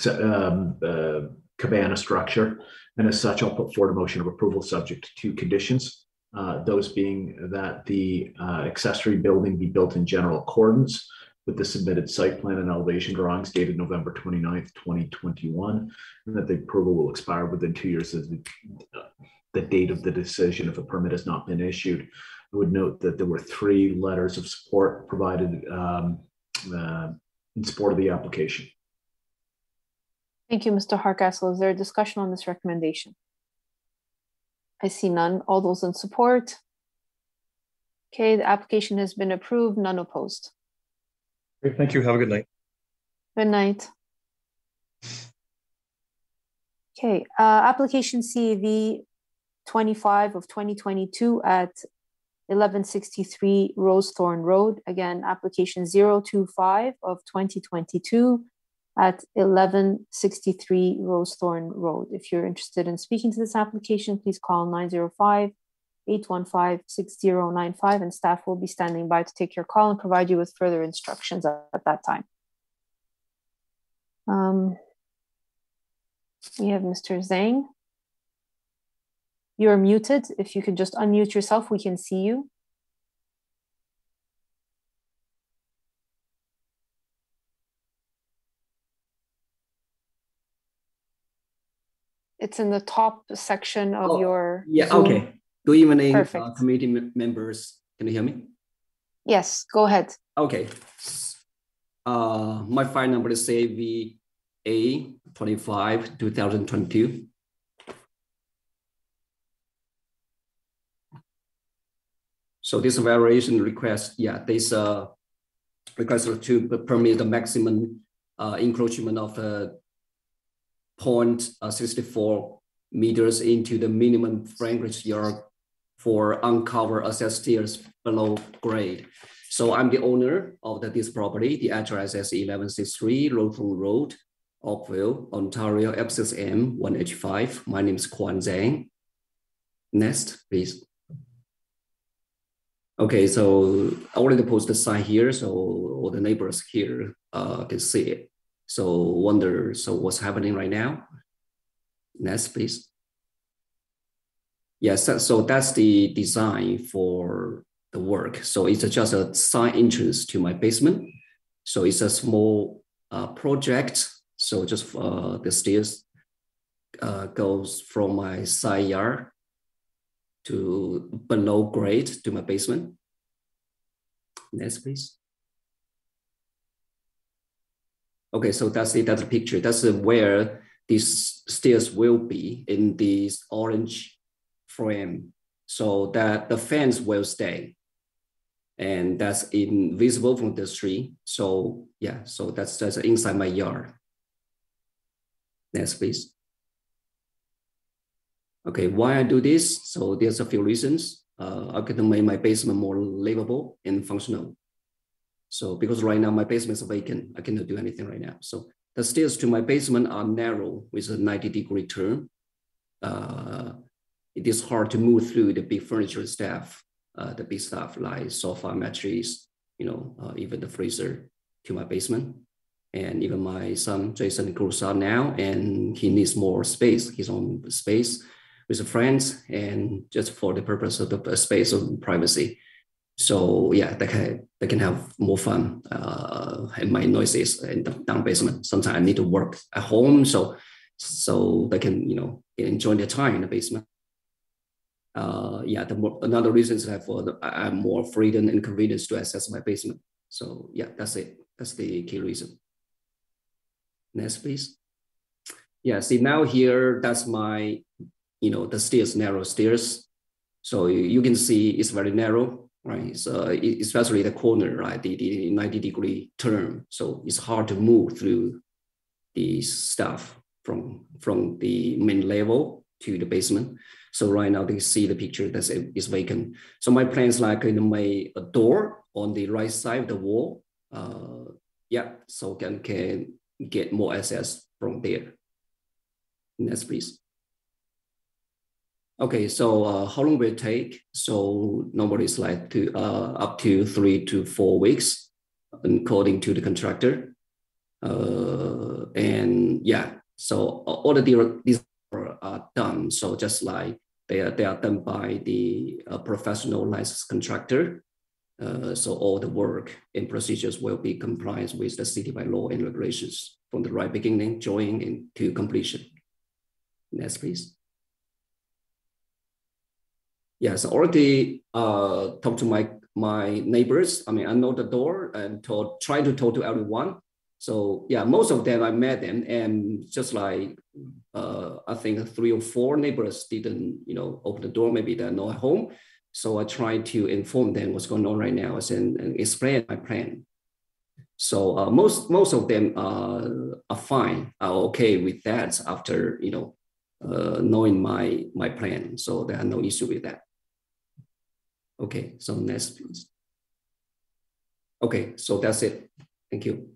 um uh, cabana structure. And as such, I'll put forward a motion of approval subject to two conditions. Uh, those being that the uh, accessory building be built in general accordance with the submitted site plan and elevation drawings dated November 29th, 2021, and that the approval will expire within two years of the, the date of the decision if a permit has not been issued. I would note that there were three letters of support provided um, uh, in support of the application. Thank you, Mr. Hardcastle. Is there a discussion on this recommendation? I see none. All those in support? Okay, the application has been approved, none opposed. Great, thank you. Have a good night. Good night. Okay, uh, application CAV 25 of 2022 at 1163 Rosethorn Road. Again, application 025 of 2022 at 1163 Rosethorn Road. If you're interested in speaking to this application, please call 905 815 6095 and staff will be standing by to take your call and provide you with further instructions at, at that time. Um, we have Mr. Zhang. You're muted. If you could just unmute yourself, we can see you. It's in the top section of Oh, your. Yeah, Zoom. okay. Good evening, uh, committee members. Can you hear me? Yes, go ahead. Okay. Uh, my file number is AVA twenty-five, two thousand twenty-two. So this variation request, yeah, this uh request to permit the maximum uh encroachment of the point uh, sixty-four meters into the minimum frontage yard for uncovered access stairs below grade. So I'm the owner of the, this property. The address is eleven six three Lowthorne Road, Oakville, Ontario, F6M one H five. My name is Kwan Zhang. Next, please. Okay, so I already posted the sign here, so all the neighbors here uh, can see it. So wonder, so what's happening right now? Next, please. Yes, so- that's the design for the work. So it's just a side entrance to my basement. So it's a small uh, project. So just uh, the stairs uh, goes from my side yard to below grade to my basement. Next, please. Okay, so that's it. That's the picture. That's where these stairs will be in this orange frame. So that the fence will stay. And that's invisible from the street so yeah so that's that's inside my yard. Next please. Okay why i do this? So there's a few reasons. Uh, i can make my basement more livable and functional so because right now my basement is vacant i cannot do anything right now so the stairs to my basement are narrow with a 90 degree turn uh, it is hard to move through the big furniture stuff, uh, the big stuff like sofa, mattress, you know, uh, even the freezer to my basement. And even my son Jason grows up now, and he needs more space, his own space with friends, and just for the purpose of the space of privacy. So yeah, they can they can have more fun uh, and my noises in the down basement. Sometimes I need to work at home, so so they can you know enjoy their time in the basement uh, yeah, the more, another reason is that for the, I have more freedom and convenience to access my basement. So yeah, that's it. That's the key reason. Next, please. Yeah, see now here, that's my, you know, the stairs, narrow stairs. So you, you can see it's very narrow, right? So e- especially the corner, right? The, the 90 degree turn. So it's hard to move through the stuff from, from the main level to the basement. So right now they see the picture that's is vacant. So my plan is like in my a door on the right side of the wall. Uh, yeah, so can can get more access from there. Next, please. Okay, so uh, how long will it take? So normally it's like to uh, up to three to four weeks, according to the contractor. Uh, and yeah, so all the these are done. So just like they are, they are done by the uh, professional licensed contractor. Uh, so all the work and procedures will be compliant with the city by law and regulations from the right beginning, joining into completion. Next, please. Yes, I already uh, talked to my my neighbors. I mean, I know the door and told, try to talk to everyone. So yeah, most of them I met them, and just like uh, I think three or four neighbors didn't, you know, open the door. Maybe they're not at home. So I tried to inform them what's going on right now and, and explain my plan. So uh, most most of them uh, are fine, are okay with that after you know uh, knowing my my plan. So there are no issue with that. Okay, so next please. Okay, so that's it. Thank you.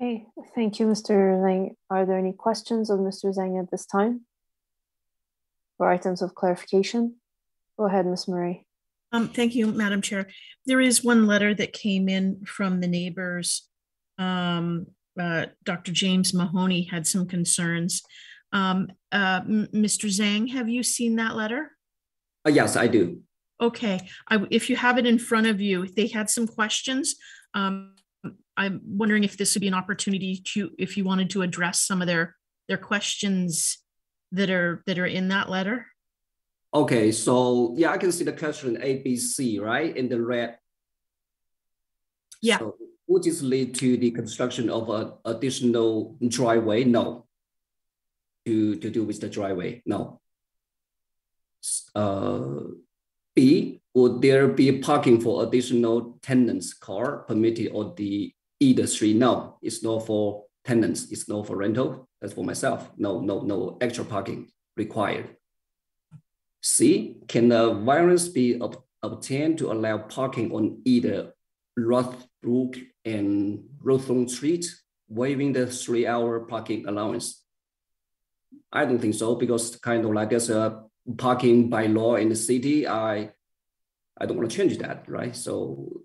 Okay, thank you, Mr. Zhang. Are there any questions of Mr. Zhang at this time? Or items of clarification? Go ahead, Ms. Murray. Um, thank you, Madam Chair. There is one letter that came in from the neighbors. Um, uh, Dr. James Mahoney had some concerns Um, uh, Mr. Zhang, have you seen that letter? Uh, yes, I do. Okay, I, if you have it in front of you, if they had some questions, um, I'm wondering if this would be an opportunity to, if you wanted to address some of their, their questions that are, that are in that letter? Okay, so yeah, I can see the question A, B, C, right, in the red. Yeah. So would this lead to the construction of an additional driveway? No. To, to do with the driveway? No. Uh, B, would there be parking for additional tenants car permitted on the street? No, it's not for tenants, it's not for rental, that's for myself. No, no, no extra parking required. C, can a variance be ob- obtained to allow parking on either Rothbrook and Rothorn Street, waiving the three-hour parking allowance? I don't think so, because kind of like there's a parking by law in the city, I, I don't want to change that, right? So,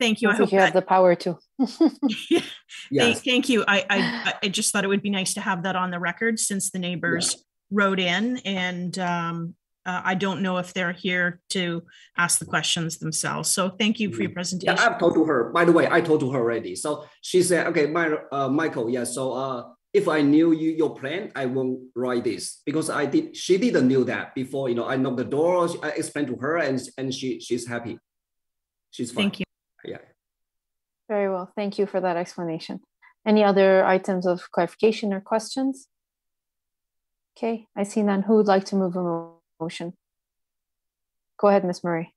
Thank you. I I hope you have that, the power to. (laughs) thank, yes, thank you. I, I, I just thought it would be nice to have that on the record since the neighbors wrote in and, um, uh, I don't know if they're here to ask the questions themselves. So thank you for your yeah, presentation. I've told to her, by the way, I told to her already. So she said, okay, my, uh, Michael, yeah, so, uh, if I knew you, your plan, I won't write this because I did, she didn't know that before, you know, I knocked the door, I explained to her and, and she, she's happy. She's fine. Thank you. Yeah. Very well. Thank you for that explanation. Any other items of clarification or questions? Okay, I see none. Who would like to move a motion? Go ahead, Ms. Murray.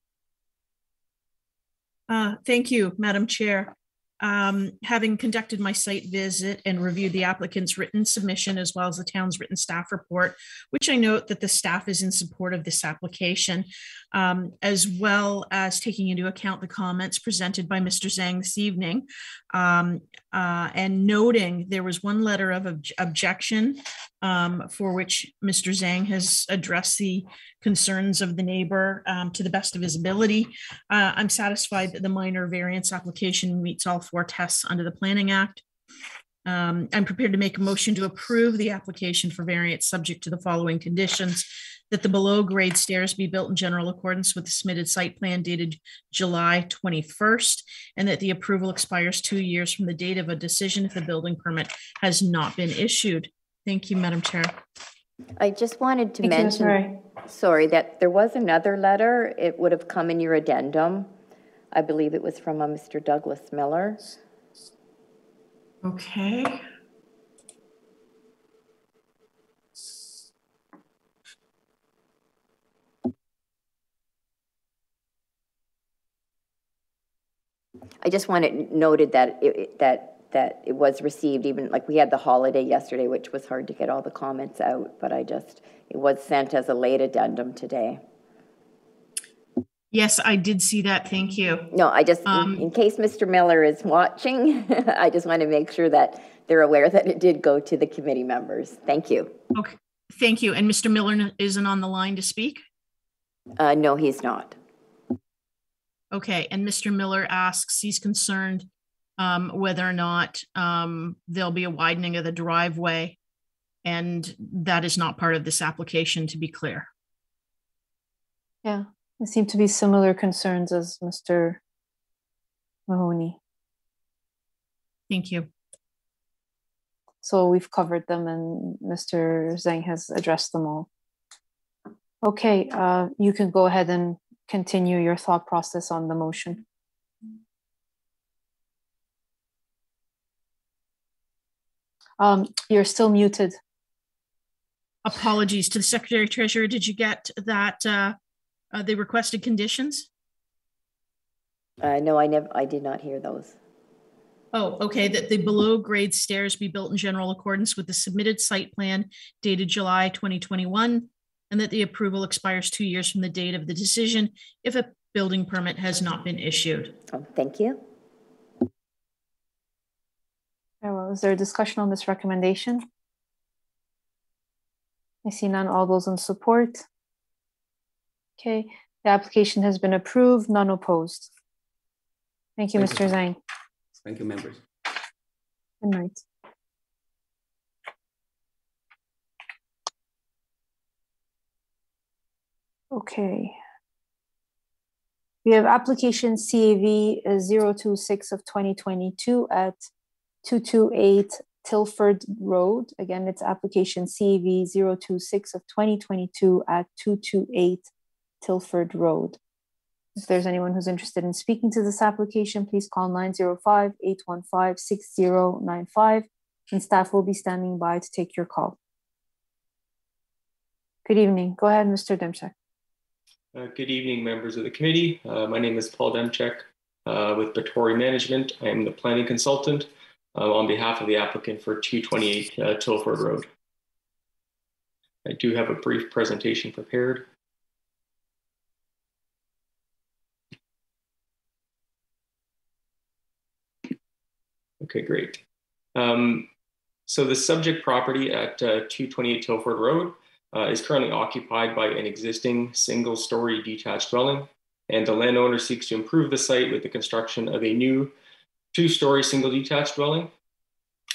Uh, Thank you, Madam Chair. Um, Having conducted my site visit and reviewed the applicant's written submission as well as the town's written staff report, which I note that the staff is in support of this application, um, as well as taking into account the comments presented by Mr. Zhang this evening, um, uh, and noting there was one letter of obj- objection um, for which Mr. Zhang has addressed the concerns of the neighbor um, to the best of his ability. Uh, I'm satisfied that the minor variance application meets all four tests under the Planning Act. Um, I'm prepared to make a motion to approve the application for variance subject to the following conditions. That the below grade stairs be built in general accordance with the submitted site plan dated July 21st. And that the approval expires two years from the date of a decision if the building permit has not been issued. Thank you, Madam Chair. I just wanted to Thank you, Ms. mention, Murray. sorry, that there was another letter. It would have come in your addendum. I believe it was from a Mr. Douglas Miller. Okay. I just wanted noted that it, that, that it was received, even, like, we had the holiday yesterday, which was hard to get all the comments out, but I just, it was sent as a late addendum today. Yes, I did see that. Thank you. No, I just, in- Um, in case Mr. Miller is watching, (laughs) I just want to make sure that they're aware that it did go to the committee members. Thank you. Okay, thank you. And Mr. Miller isn't on the line to speak? Uh, no, he's not. Okay, and Mr. Miller asks, he's concerned um, whether or not um, there'll be a widening of the driveway. And that is not part of this application, to be clear. Yeah, there seem to be similar concerns as Mr. Mahoney. Thank you. So we've covered them and Mr. Zhang has addressed them all. Okay, uh, you can go ahead and continue your thought process on the motion. Um, you're still muted. Apologies to the Secretary Treasurer. Did you get that, uh, uh, the requested conditions? Uh, no, I never, I did not hear those. Oh, okay, that the below grade stairs be built in general accordance with the submitted site plan dated July 2021, and that the approval expires two years from the date of the decision if a building permit has not been issued. Oh, thank you. Very well, is there a discussion on this recommendation? I see none, all those in support? Okay, the application has been approved, none opposed. Thank you, Thank you. Mr. Zhang. Thank you, members. Good night. Okay. We have application CAV uh, 026 of 2022 at 228 Tilford Road. Again, it's application CAV 026 of 2022 at 228 Tilford Road. If there's anyone who's interested in speaking to this application, please call 905-815-6095 and staff will be standing by to take your call. Good evening. Go ahead, Mr. Demczak. Uh, good evening, members of the committee. Uh, my name is Paul Demczak uh, with Batory Management. I am the planning consultant uh, on behalf of the applicant for 228 uh, Tilford Road. I do have a brief presentation prepared. Okay, great. Um, so the subject property at uh, 228 Tilford Road uh, is currently occupied by an existing single story detached dwelling, and the landowner seeks to improve the site with the construction of a new two story single detached dwelling.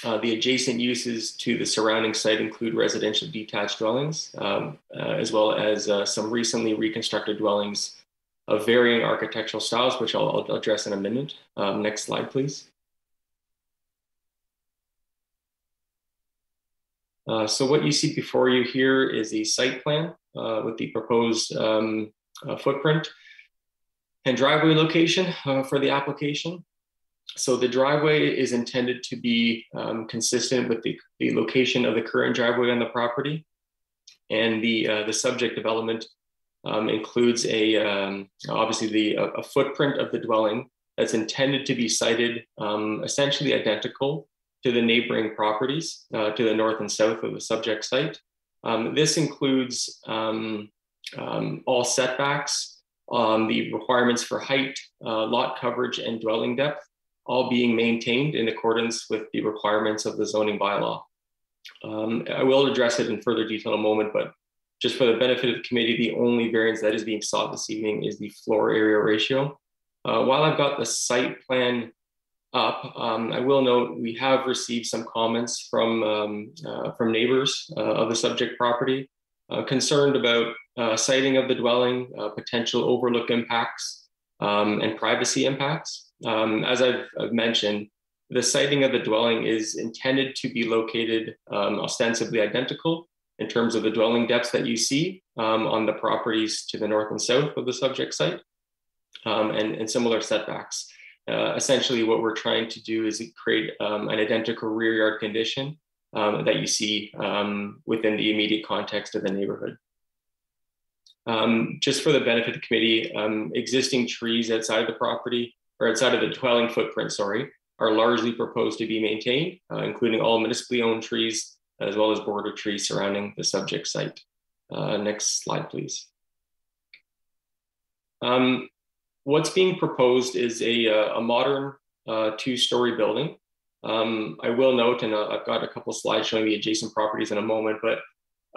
Uh, the adjacent uses to the surrounding site include residential detached dwellings, um, uh, as well as uh, some recently reconstructed dwellings of varying architectural styles, which I'll, I'll address in a minute. Um, next slide, please. Uh, so what you see before you here is the site plan uh, with the proposed um, uh, footprint and driveway location uh, for the application. So the driveway is intended to be um, consistent with the, the location of the current driveway on the property. And the, uh, the subject development um, includes a, um, obviously the, a, a, footprint of the dwelling that's intended to be sited um, essentially identical to the neighboring properties uh, to the north and south of the subject site. Um, this includes um, um, all setbacks, um, the requirements for height, uh, lot coverage, and dwelling depth, all being maintained in accordance with the requirements of the zoning bylaw. Um, I will address it in further detail in a moment, but just for the benefit of the committee, the only variance that is being sought this evening is the floor area ratio. Uh, while I've got the site plan up. Um, I will note we have received some comments from um, uh, from neighbors uh, of the subject property uh, concerned about uh, siting of the dwelling, uh, potential overlook impacts, um, and privacy impacts. Um, as I've, I've, mentioned, the siting of the dwelling is intended to be located um, ostensibly identical in terms of the dwelling depths that you see um, on the properties to the north and south of the subject site, and, and similar setbacks. Uh, essentially, what we're trying to do is create um, an identical rear yard condition um, that you see um, within the immediate context of the neighborhood. Um, just for the benefit of the committee, um, existing trees outside of the property or outside of the dwelling footprint, sorry, are largely proposed to be maintained, uh, including all municipally owned trees as well as border trees surrounding the subject site. Uh, next slide, please. Um, what's being proposed is a, uh, a modern uh, two-story building. Um, I will note, and uh, I've got a couple slides showing the adjacent properties in a moment, but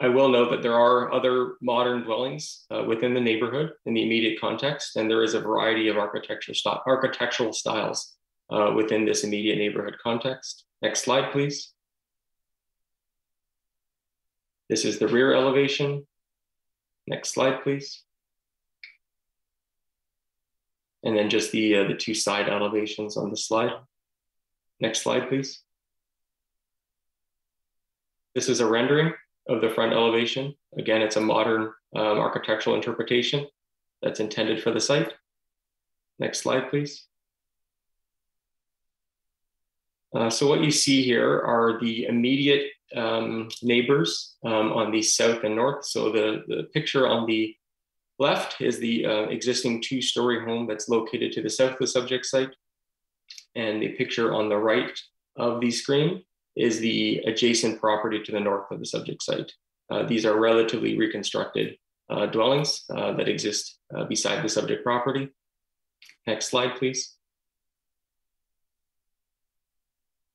I will note that there are other modern dwellings uh, within the neighborhood in the immediate context, and there is a variety of architectural, st architectural styles uh, within this immediate neighborhood context. Next slide, please. This is the rear elevation. Next slide, please and then just the, uh, the two side elevations on the slide. Next slide, please. This is a rendering of the front elevation. Again, it's a modern um, architectural interpretation that's intended for the site. Next slide, please. Uh, so what you see here are the immediate um, neighbors um, on the south and north. So the, the picture on the Left is the uh, existing two-story home that's located to the south of the subject site. And the picture on the right of the screen is the adjacent property to the north of the subject site. Uh, these are relatively reconstructed uh, dwellings uh, that exist uh, beside the subject property. Next slide, please.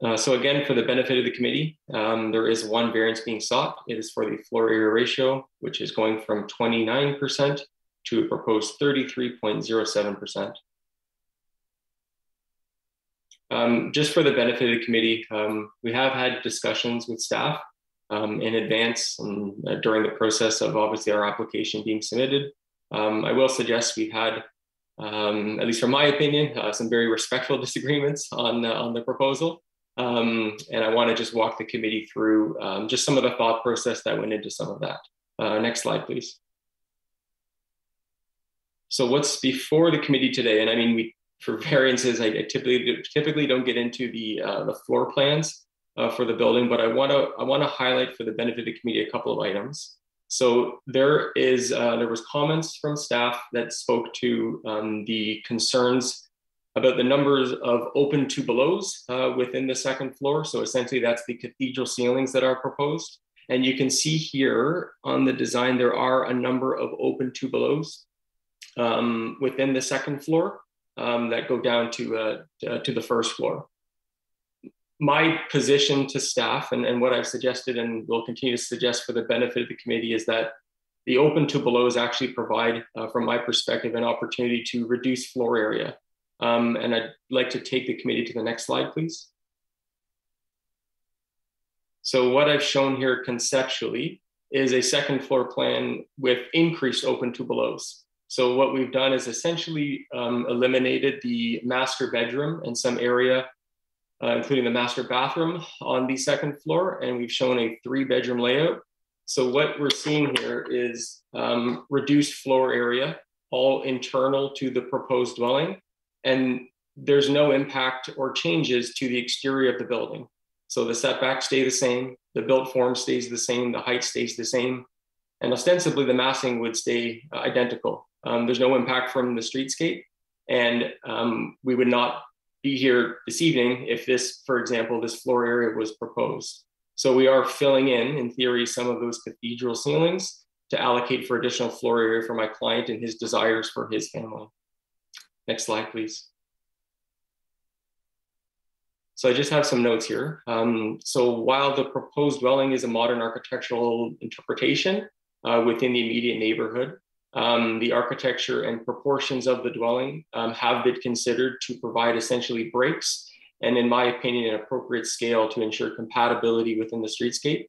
Uh, so again, for the benefit of the committee, um, there is one variance being sought. It is for the floor area ratio, which is going from 29% to a proposed 33.07%. Um, just for the benefit of the committee, um, we have had discussions with staff um, in advance and uh, during the process of obviously our application being submitted. Um, I will suggest we had, um, at least from my opinion, uh, some very respectful (laughs) disagreements on, uh, on the proposal. Um, and I want to just walk the committee through just some of the thought process that went into some of that. Uh, next slide, please. So what's before the committee today? And I mean, we for variances, I, typically typically don't get into the uh, the floor plans uh, for the building, but I want to I want to highlight for the benefit of the committee a couple of items. So there is uh, there was comments from staff that spoke to um, the concerns about the numbers of open to belows uh, within the second floor. So essentially, that's the cathedral ceilings that are proposed. And you can see here on the design, there are a number of open to belows um, within the second floor um, that go down to, uh, to the first floor. My position to staff and, and what I've suggested and will continue to suggest for the benefit of the committee is that the open to belows actually provide, uh, from my perspective, an opportunity to reduce floor area. Um, and I'd like to take the committee to the next slide, please. So what I've shown here conceptually is a second floor plan with increased open to belows. So what we've done is essentially um, eliminated the master bedroom and some area, uh, including the master bathroom on the second floor, and we've shown a three bedroom layout. So what we're seeing here is um, reduced floor area, all internal to the proposed dwelling, and there's no impact or changes to the exterior of the building. So the setbacks stay the same, the built form stays the same, the height stays the same, and ostensibly the massing would stay uh, identical. Um, there's no impact from the streetscape. And um, we would not be here this evening if this, for example, this floor area was proposed. So we are filling in, in theory, some of those cathedral ceilings to allocate for additional floor area for my client and his desires for his family. Next slide, please. So I just have some notes here. Um, so while the proposed dwelling is a modern architectural interpretation uh, within the immediate neighborhood, um, the architecture and proportions of the dwelling um, have been considered to provide essentially breaks and in my opinion, an appropriate scale to ensure compatibility within the streetscape.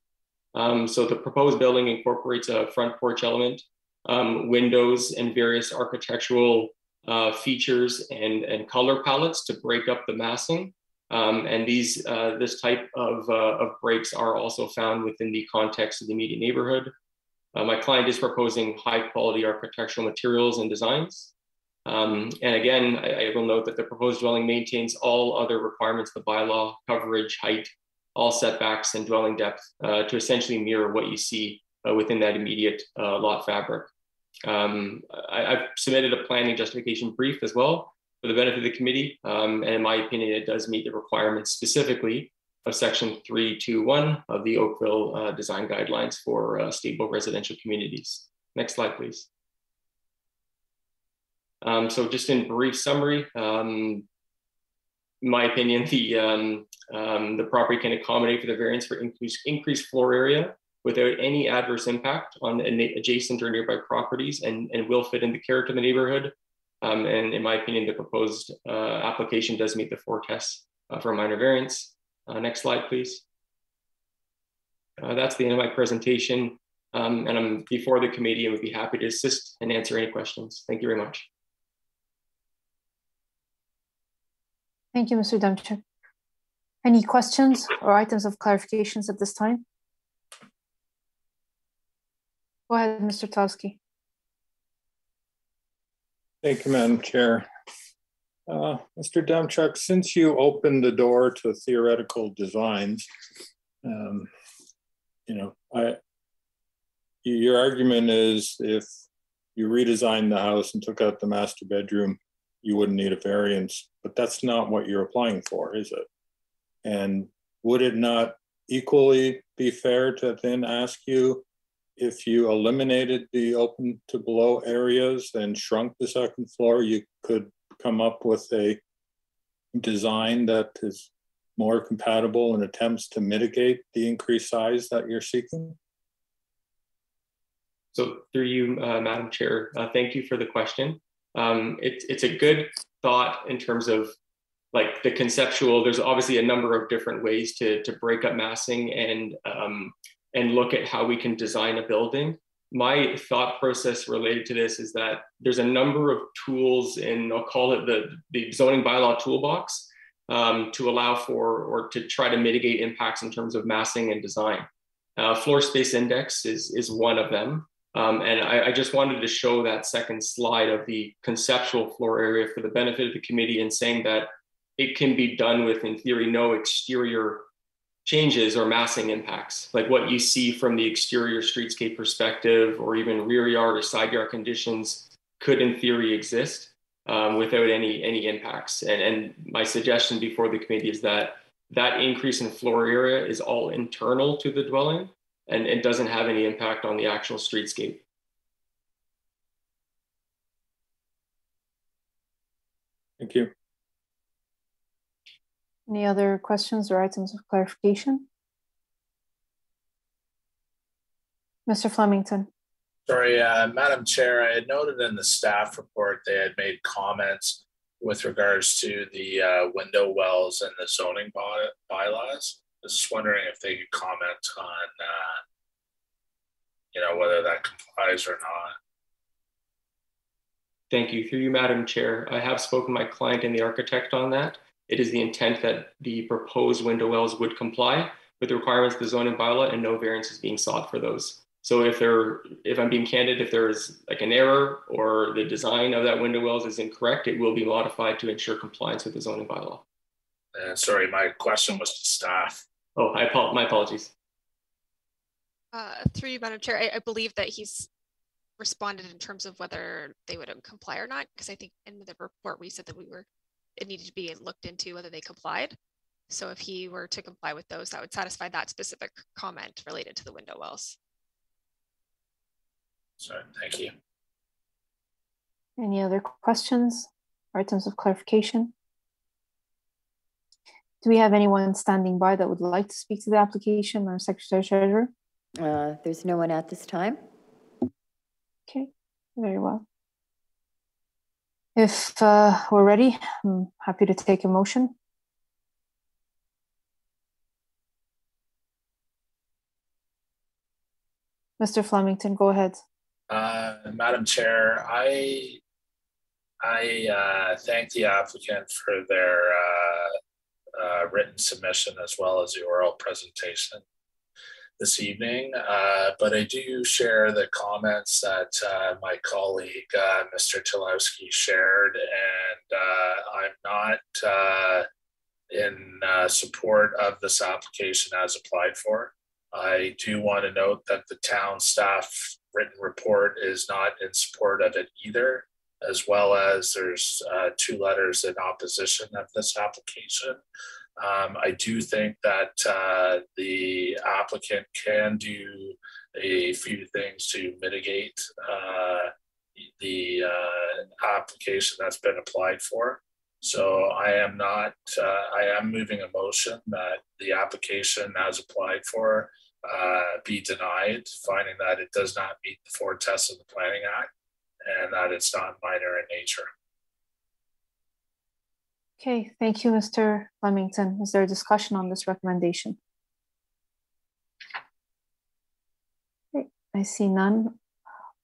Um, so the proposed building incorporates a front porch element, um, windows and various architectural uh, features and, and color palettes to break up the massing. Um, and these, uh, this type of, uh, of breaks are also found within the context of the immediate neighborhood. Uh, my client is proposing high quality architectural materials and designs. Um, and again, I, I, will note that the proposed dwelling maintains all other requirements, the bylaw, coverage, height, all setbacks and dwelling depth uh, to essentially mirror what you see uh, within that immediate uh, lot fabric. Um, I, have submitted a planning justification brief as well for the benefit of the committee. Um, and in my opinion, it does meet the requirements specifically of section 321 of the Oakville uh, design guidelines for uh, stable residential communities. Next slide, please. Um, so just in brief summary, um, my opinion, the, um, um, the property can accommodate for the variance for increased, increased floor area without any adverse impact on adjacent or nearby properties and, and will fit in the character of the neighborhood. Um, and in my opinion, the proposed uh, application does meet the four tests uh, for minor variance. Uh, next slide, please. Uh, that's the end of my presentation. Um, and I'm before the committee and would be happy to assist and answer any questions. Thank you very much. Thank you, Mr. Demczak. Any questions or items of clarifications at this time? Go ahead, Mr. Towski. Thank you, Madam Chair. Uh, Mr. Demczak, since you opened the door to theoretical designs, um, you know, I, your argument is if you redesigned the house and took out the master bedroom, you wouldn't need a variance, but that's not what you're applying for, is it? And would it not equally be fair to then ask you if you eliminated the open to below areas and shrunk the second floor, you could come up with a design that is more compatible and attempts to mitigate the increased size that you're seeking? So through you, uh, Madam Chair, uh, thank you for the question. Um, it, it's a good thought in terms of like the conceptual, there's obviously a number of different ways to, to break up massing and, um, and look at how we can design a building my thought process related to this is that there's a number of tools in, I'll call it the, the zoning bylaw toolbox um, to allow for or to try to mitigate impacts in terms of massing and design. Uh, floor space index is, is one of them. Um, and I, I, just wanted to show that second slide of the conceptual floor area for the benefit of the committee and saying that it can be done with, in theory, no exterior changes or massing impacts, like what you see from the exterior streetscape perspective or even rear yard or side yard conditions could in theory exist um, without any any impacts. And, and my suggestion before the committee is that that increase in floor area is all internal to the dwelling and it doesn't have any impact on the actual streetscape. Thank you. Any other questions or items of clarification? Mr. Flemington. Sorry, uh, Madam Chair, I had noted in the staff report they had made comments with regards to the uh, window wells and the zoning by- bylaws. I was just wondering if they could comment on, uh, you know, whether that complies or not. Thank you. Through you, Madam Chair, I have spoken to my client and the architect on that. It is the intent that the proposed window wells would comply with the requirements of the zoning bylaw and no variance is being sought for those. So if there, if I'm being candid, if there's like an error or the design of that window wells is incorrect, it will be modified to ensure compliance with the zoning bylaw. And sorry, my question was to staff. Oh, I apologize. My apologies. Uh, through you, Madam Chair, I, I believe that he's responded in terms of whether they would comply or not, because I think in the report we said that we were it needed to be looked into whether they complied. So if he were to comply with those, that would satisfy that specific comment related to the window wells. Sorry, thank you. Any other questions or items of clarification? Do we have anyone standing by that would like to speak to the application or Secretary Treasurer? Uh, there's no one at this time. Okay, very well. If uh, we're ready, I'm happy to take a motion. Mr. Flemington, go ahead. Uh, Madam Chair, I I uh, thank the applicant for their uh, uh, written submission as well as the oral presentation this evening, uh, but I do share the comments that uh, my colleague, uh, Mr. Tilowski, shared, and uh, I'm not uh, in uh, support of this application as applied for. I do want to note that the town staff written report is not in support of it either, as well as there's two letters in opposition of this application. Um, I do think that uh, the applicant can do a few things to mitigate uh, the uh, application that's been applied for. So I am not, uh, I am moving a motion that the application as applied for uh, be denied, finding that it does not meet the four tests of the Planning Act and that it's not minor in nature. Okay, thank you, Mr. Flemington. Is there a discussion on this recommendation? I see none.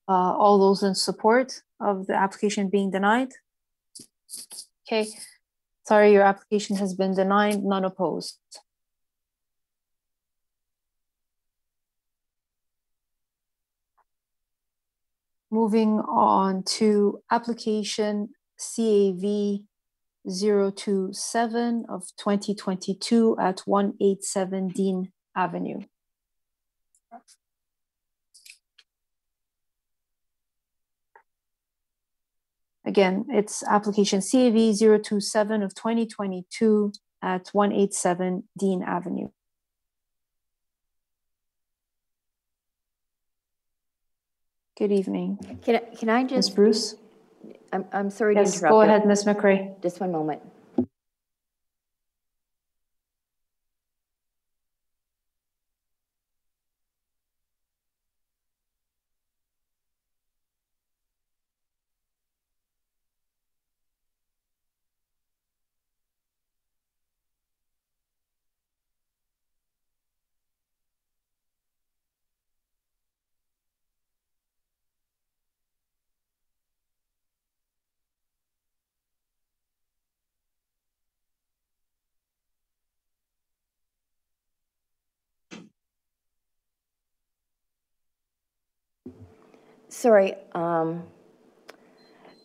Uh, all those in support of the application being denied? Okay, sorry, your application has been denied, none opposed. Moving on to application CAV 027 of 2022 at 187 Dean Avenue. Again, it's application CAV 027 of 2022 at 187 Dean Avenue. Good evening. Can I, can I just? Ms. Bruce? I'm, I'm sorry yes, to interrupt. Go ahead, Ms. McRae. Just one moment. Sorry, um,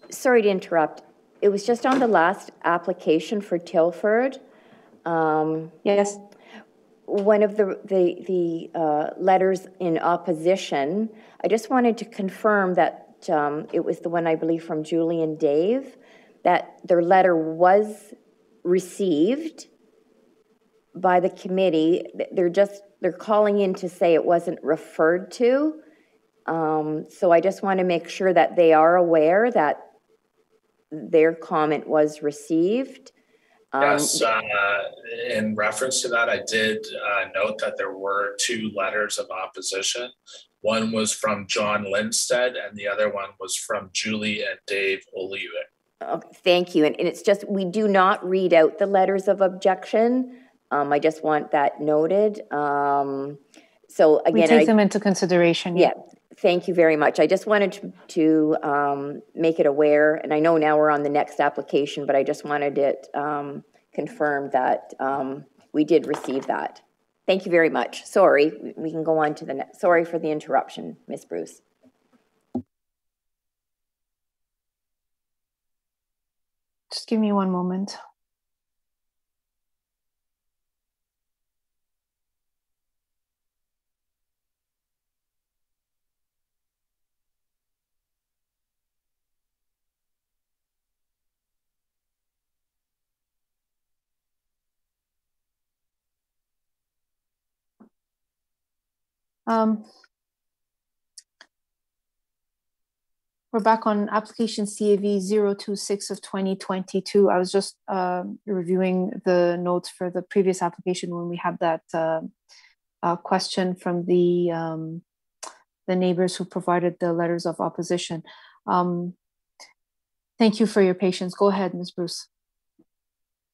sorry to interrupt. It was just on the last application for Tilford. Um, Yes, one of the, the, the uh, letters in opposition, I just wanted to confirm that um, it was the one, I believe, from Julie and Dave, that their letter was received by the committee. They're just, they're calling in to say it wasn't referred to. Um, So I just want to make sure that they are aware that their comment was received. Um, Yes, uh, in reference to that, I did uh, note that there were two letters of opposition. One was from John Lindstead and the other one was from Julie and Dave Olivier. Okay, Thank you. And and it's just, we do not read out the letters of objection. Um, I just want that noted. Um, So we again, take I, them into consideration. yeah, thank you very much. I just wanted to, to um, make it aware, and I know now we're on the next application, but I just wanted it um, confirmed that um, we did receive that. Thank you very much. Sorry, we- can go on to the next, sorry for the interruption, Ms. Bruce. Just give me one moment. Um, We're back on application CAV 026 of 2022. I was just um, reviewing the notes for the previous application when we had that uh, uh, question from the um, the neighbors who provided the letters of opposition. Um, Thank you for your patience. Go ahead, Ms. Bruce.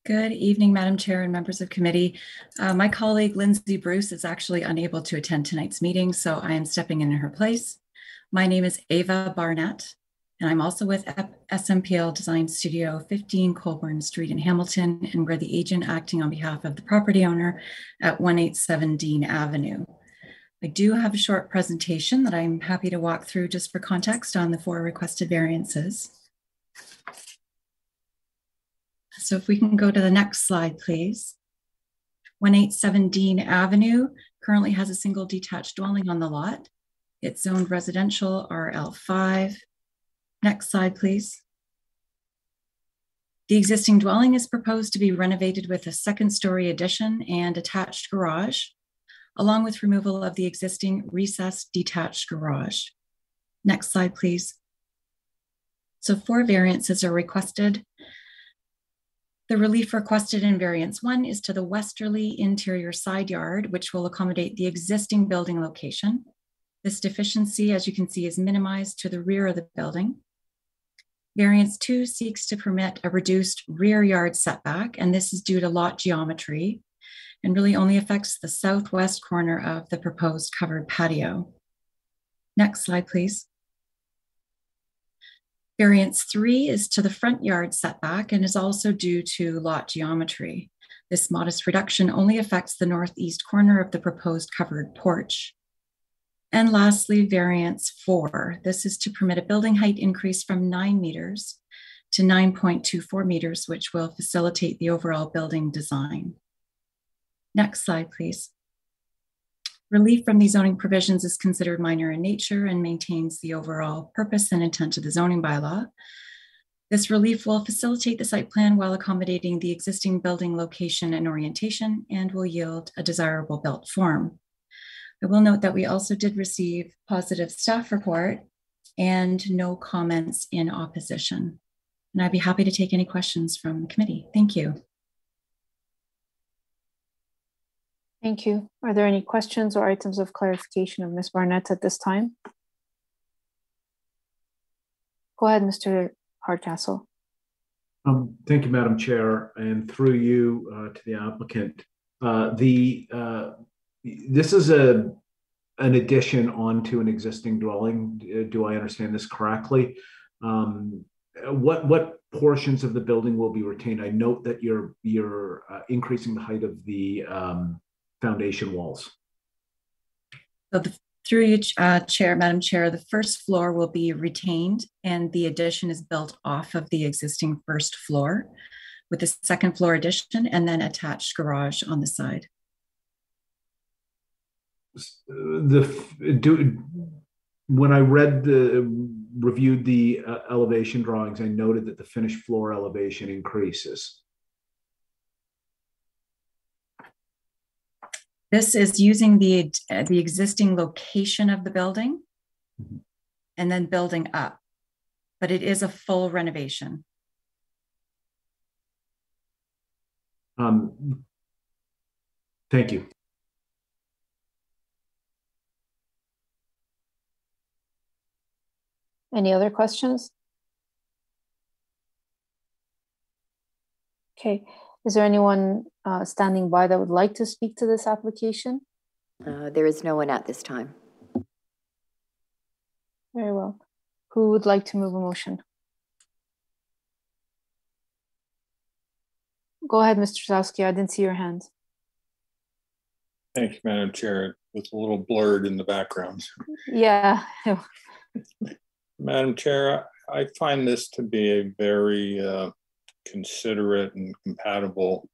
Good evening, Madam Chair and members of committee. Uh, my colleague Lindsay Bruce is actually unable to attend tonight's meeting, so I am stepping in her place. My name is Ava Barnett, and I'm also with SMPL Design Studio, 15 Colburn Street in Hamilton, and we're the agent acting on behalf of the property owner at 187 Dean Avenue. I do have a short presentation that I'm happy to walk through just for context on the four requested variances. So if we can go to the next slide, please. 187 Dean Avenue currently has a single detached dwelling on the lot. It's zoned residential RL5. Next slide, please. The existing dwelling is proposed to be renovated with a second story addition and attached garage, along with removal of the existing recessed detached garage. Next slide, please. So four variances are requested. The relief requested in variance one is to the westerly interior side yard, which will accommodate the existing building location. This deficiency, as you can see, is minimized to the rear of the building. Variance two seeks to permit a reduced rear yard setback, and this is due to lot geometry and really only affects the southwest corner of the proposed covered patio. Next slide, please. Variance three is to the front yard setback and is also due to lot geometry. This modest reduction only affects the northeast corner of the proposed covered porch. And lastly, variance four. This is to permit a building height increase from nine meters to 9.24 meters, which will facilitate the overall building design. Next slide, please. Relief from these zoning provisions is considered minor in nature and maintains the overall purpose and intent of the zoning bylaw. This relief will facilitate the site plan while accommodating the existing building location and orientation and will yield a desirable built form. I will note that we also did receive positive staff report and no comments in opposition. And I'd be happy to take any questions from the committee. Thank you. Thank you. Are there any questions or items of clarification of Ms. Barnett at this time? Go ahead, Mr. Hardcastle. Um, thank you, Madam Chair, and through you uh, to the applicant. Uh, the uh, this is a an addition onto an existing dwelling. Do I understand this correctly? Um, what what portions of the building will be retained? I note that you're you're uh, increasing the height of the um, foundation walls. So the, Through you, uh, Chair, Madam Chair, the first floor will be retained and the addition is built off of the existing first floor with a second floor addition and then attached garage on the side. The do when I read the reviewed the uh, elevation drawings, I noted that the finished floor elevation increases. This is using the, uh, the existing location of the building Mhm. and then building up, but it is a full renovation. Um, thank you. Any other questions? Okay, is there anyone uh, standing by that would like to speak to this application? Uh, There is no one at this time. Very well. Who would like to move a motion? Go ahead, Mr. Zowski. I didn't see your hand. Thank you, Madam Chair. It was a little blurred in the background. Yeah, (laughs) Madam Chair, I find this to be a very uh, considerate and compatible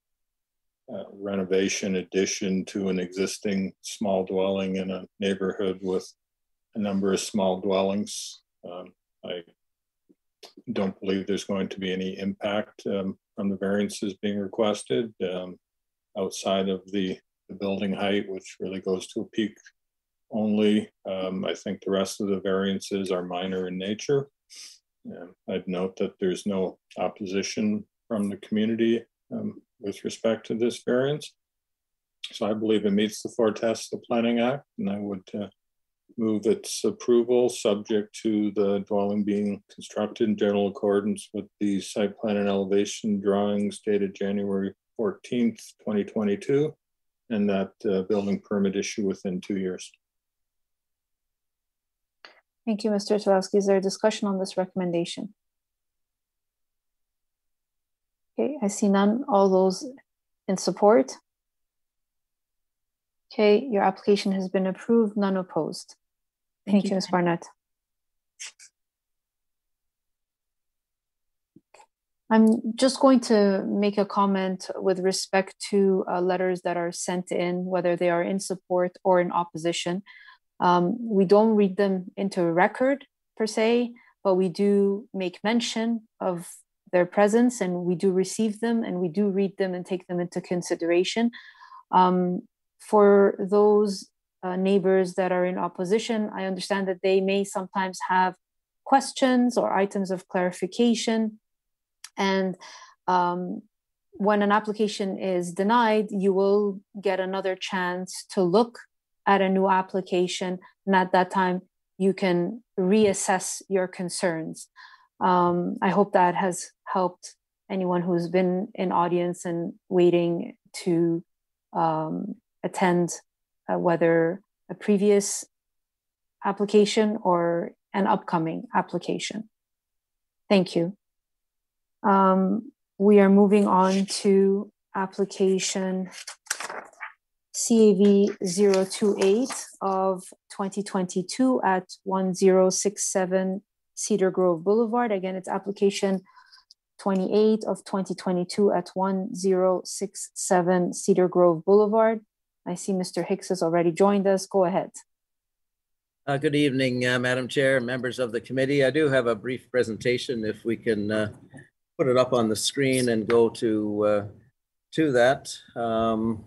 uh, renovation addition to an existing small dwelling in a neighborhood with a number of small dwellings. Um, I don't believe there's going to be any impact um, from the variances being requested um, outside of the, the building height, which really goes to a peak only. Um, I think the rest of the variances are minor in nature. Um, I'd note that there's no opposition from the community um, with respect to this variance. So I believe it meets the four tests of the Planning Act, and I would uh, move its approval, subject to the dwelling being constructed in general accordance with the site plan and elevation drawings dated January 14th, 2022, and that uh, building permit issue within two years. Thank you, Mr. Zowski. Is there a discussion on this recommendation? Okay, I see none. All those in support? Okay, your application has been approved, none opposed. Thank you, Ms. Barnett. I'm just going to make a comment with respect to uh, letters that are sent in, whether they are in support or in opposition. Um, we don't read them into a record per se, but we do make mention of their presence and we do receive them and we do read them and take them into consideration. Um, for those uh, neighbors that are in opposition, I understand that they may sometimes have questions or items of clarification. And um, when an application is denied, you will get another chance to look at a new application. And at that time, you can reassess your concerns. Um, I hope that has helped anyone who's been in audience and waiting to um, attend, uh, whether a previous application or an upcoming application. Thank you. Um, we are moving on to application CAV 028 of 2022 at 1067 Cedar Grove Boulevard. Again, it's application 28 of 2022 at 1067 Cedar Grove Boulevard. I see Mr. Hicks has already joined us. Go ahead. Uh, good evening, uh, Madam Chair, members of the committee. I do have a brief presentation if we can uh, put it up on the screen and go to uh, to that. Um,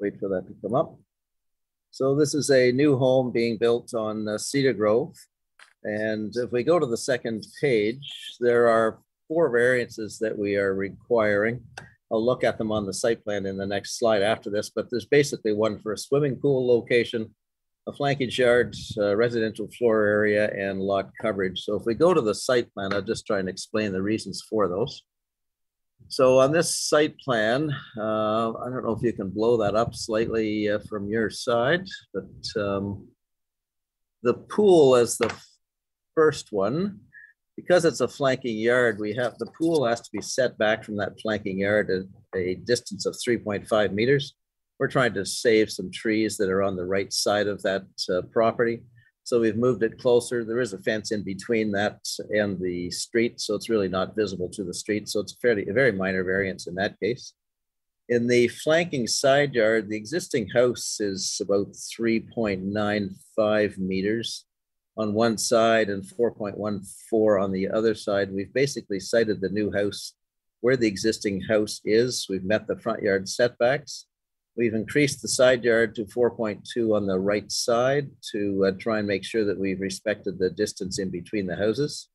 wait for that to come up. So this is a new home being built on uh, Cedar Grove. And if we go to the second page, there are four variances that we are requiring. I'll look at them on the site plan in the next slide after this, but there's basically one for a swimming pool location, a flankage yard, uh, residential floor area, and lot coverage. So if we go to the site plan, I'll just try and explain the reasons for those. So on this site plan, uh, I don't know if you can blow that up slightly uh, from your side, but um, the pool as the first one, because it's a flanking yard, we have, the pool has to be set back from that flanking yard at a distance of 3.5 meters. we're trying to save some trees that are on the right side of that uh, property. So we've moved it closer. There is a fence in between that and the street, so it's really not visible to the street. So it's fairly a very minor variance in that case. In the flanking side yard, the existing house is about 3.95 meters on one side and 4.14 on the other side. We've basically sited the new house where the existing house is. We've met the front yard setbacks. We've increased the side yard to 4.2 on the right side to uh, try and make sure that we've respected the distance in between the houses.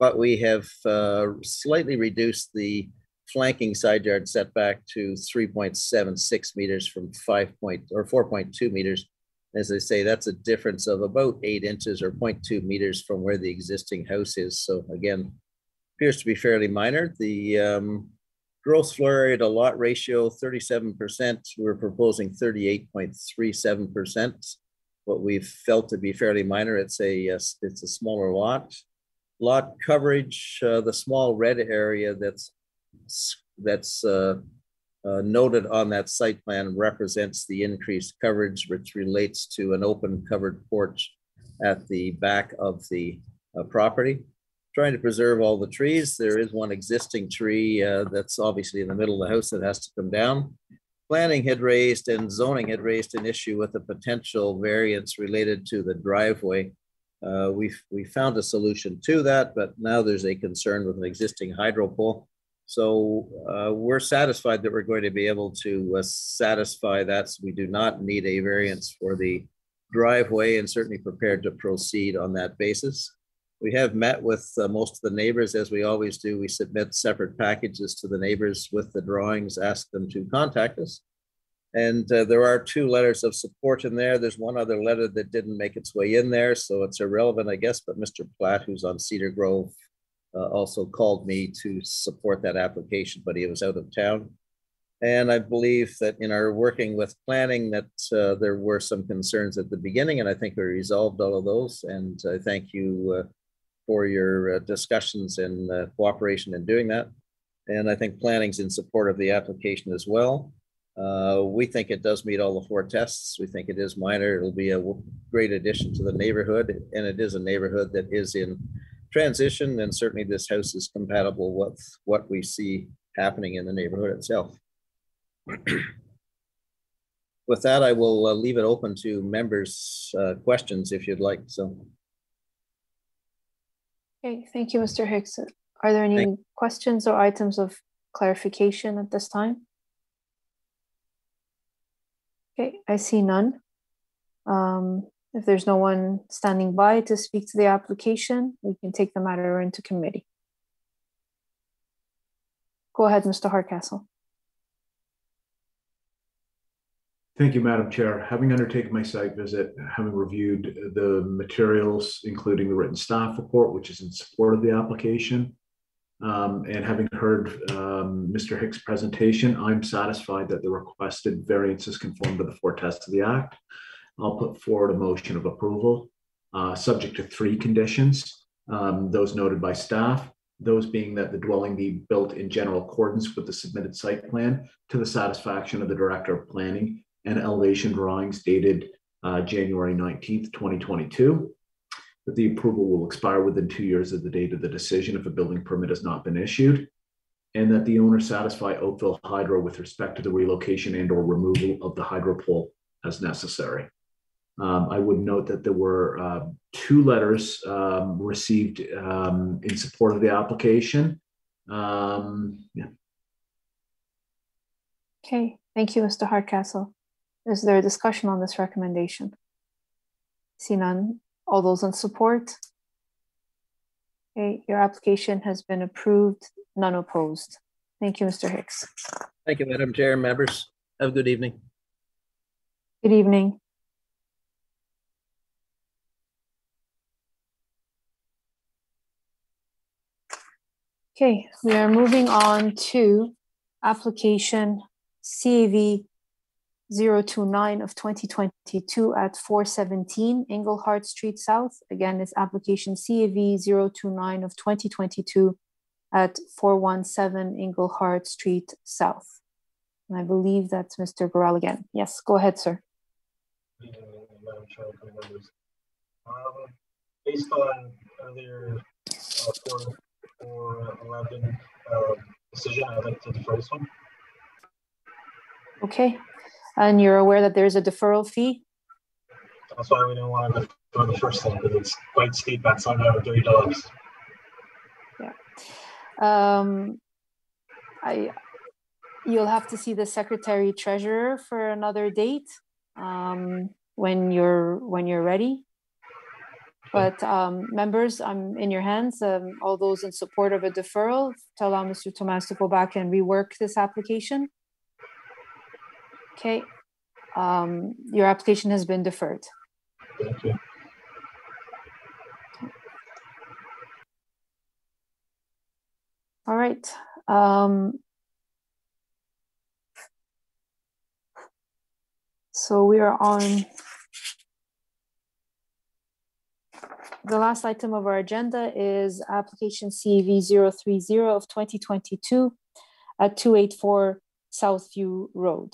But we have uh, slightly reduced the flanking side yard setback to 3.76 meters from 5 point or 4.2 meters. As I say, that's a difference of about eight inches or 0.2 meters from where the existing house is. So again, appears to be fairly minor. The um, gross floor area to lot ratio, 37%. We're proposing 38.37%. What we've felt to be fairly minor. It's a, it's a smaller lot. Lot coverage, uh, the small red area that's that's uh, uh, noted on that site plan represents the increased coverage, which relates to an open covered porch at the back of the uh, property trying to preserve all the trees. There is one existing tree uh, that's obviously in the middle of the house that has to come down. Planning had raised and zoning had raised an issue with a potential variance related to the driveway. Uh, we we found a solution to that, but now there's a concern with an existing hydro pole. So uh, we're satisfied that we're going to be able to uh, satisfy that. So we do not need a variance for the driveway and certainly prepared to proceed on that basis. We have met with uh, most of the neighbors, as we always do. We submit separate packages to the neighbors with the drawings, ask them to contact us. And uh, there are two letters of support in there. There's one other letter that didn't make its way in there, so it's irrelevant, I guess. But Mr. Platt, who's on Cedar Grove, uh, also called me to support that application, but he was out of town. And I believe that in our working with planning that uh, there were some concerns at the beginning, and I think we resolved all of those. And I thank you uh, for your uh, discussions and uh, cooperation in doing that. And I think planning's in support of the application as well. Uh, we think it does meet all the four tests. We think it is minor. It'll be a great addition to the neighborhood, and it is a neighborhood that is in transition. And certainly, this house is compatible with what we see happening in the neighborhood itself. with that, I will uh, leave it open to members' uh, questions if you'd like. So. Okay, thank you, Mr. Hicks. Are there any thank questions or items of clarification at this time? Okay, I see none. Um, if there's no one standing by to speak to the application, we can take the matter into committee. Go ahead, Mr. Hardcastle. Thank you, Madam Chair. Having undertaken my site visit, having reviewed the materials, including the written staff report, which is in support of the application, um, and having heard um, Mr. Hicks' presentation, I'm satisfied that the requested variances conform to the four tests of the Act. I'll put forward a motion of approval, uh, subject to three conditions, um, those noted by staff, those being that the dwelling be built in general accordance with the submitted site plan to the satisfaction of the Director of Planning and elevation drawings dated uh, January 19th, 2022. That the approval will expire within two years of the date of the decision if a building permit has not been issued. And that the owner satisfy Oakville Hydro with respect to the relocation and or removal of the hydro pole as necessary. Um, I would note that there were uh, two letters um, received um, in support of the application. Um, yeah. Okay, thank you, Mr. Hardcastle. Is there a discussion on this recommendation? See none. All those in support? Okay, your application has been approved, none opposed. Thank you, Mr. Hicks. Thank you, Madam Chair, members. Have a good evening. Good evening. Okay, we are moving on to application CAV 029 of 2022 at 417 Englehart Street South. Again, it's application CAV 029 of 2022 at 417 Englehart Street South. And I believe that's Mr. Burrell again. Yes, go ahead, sir. Um, based on earlier uh, 4, 4 11 uh, decision, I'd like to defer this one. Okay. And you're aware that there's a deferral fee? That's why we didn't want to defer the first one because it's quite steep at $730. Yeah. Um, I, you'll have to see the secretary treasurer for another date um, when you're when you're ready. But um, members, I'm in your hands. Um, all those in support of a deferral to allow Mr. Tomas to go back and rework this application. Okay, um, your application has been deferred. Thank you. All right. Um, so we are on the last item of our agenda is application CAV 030 of 2022 at 284 Southview Road.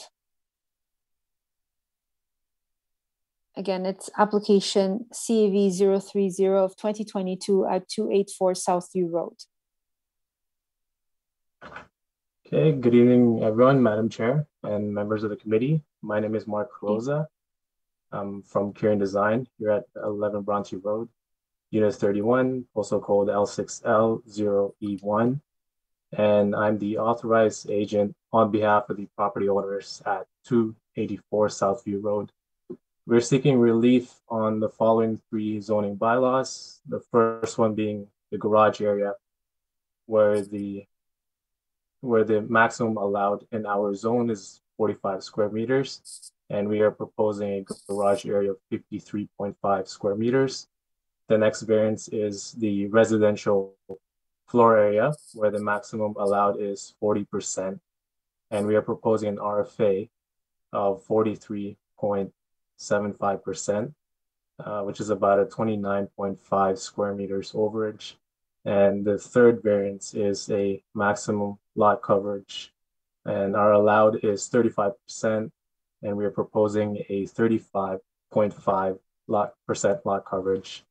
Again, it's application CAV 030 of 2022 at 284 Southview Road. Okay, good evening, everyone, Madam Chair and members of the committee. My name is Mark Rosa. I'm from Kieran Design here at 11 Bronte Road, Unit 31, also called L6L0E1. And I'm the authorized agent on behalf of the property owners at 284 Southview Road. We're seeking relief on the following three zoning bylaws. The first one being the garage area, where the where the maximum allowed in our zone is 45 square meters, and we are proposing a garage area of 53.5 square meters. The next variance is the residential floor area, where the maximum allowed is 40%, and we are proposing an RFA of 43.75%, uh, which is about a 29.5 square meters overage. And the third variance is a maximum lot coverage, and our allowed is 35%, and we are proposing a 35.5 lot percent lot coverage.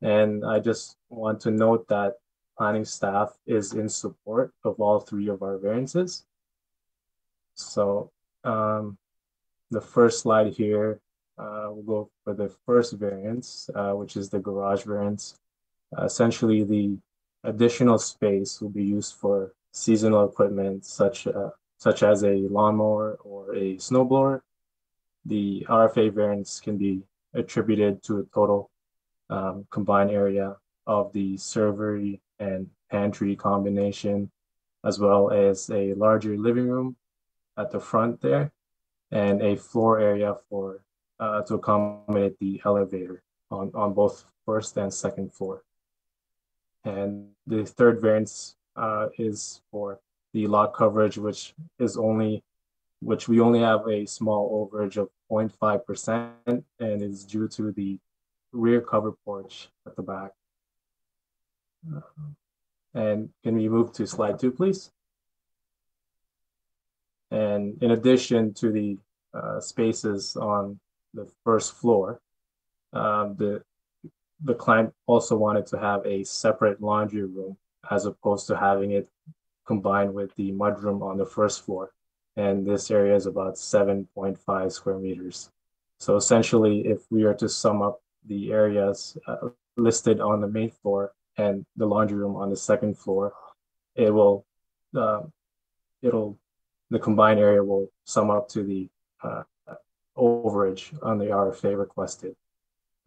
And I just want to note that planning staff is in support of all three of our variances. So um, the first slide here, uh, we'll go for the first variance, uh, which is the garage variance. Uh, essentially, the additional space will be used for seasonal equipment such, uh, such as a lawnmower or a snowblower. The RFA variance can be attributed to a total um, combined area of the servery and pantry combination, as well as a larger living room at the front there, and a floor area for uh, to accommodate the elevator on, on both first and second floor. And the third variance uh, is for the lot coverage, which is only, which we only have a small overage of 0.5% and is due to the rear cover porch at the back. And can we move to slide two, please? And in addition to the uh, spaces on the first floor, um, the the client also wanted to have a separate laundry room as opposed to having it combined with the mudroom on the first floor. And this area is about 7.5 square meters. So essentially, if we are to sum up the areas uh, listed on the main floor and the laundry room on the second floor, it will, uh, it'll, the combined area will sum up to the uh, overage on the RFA requested.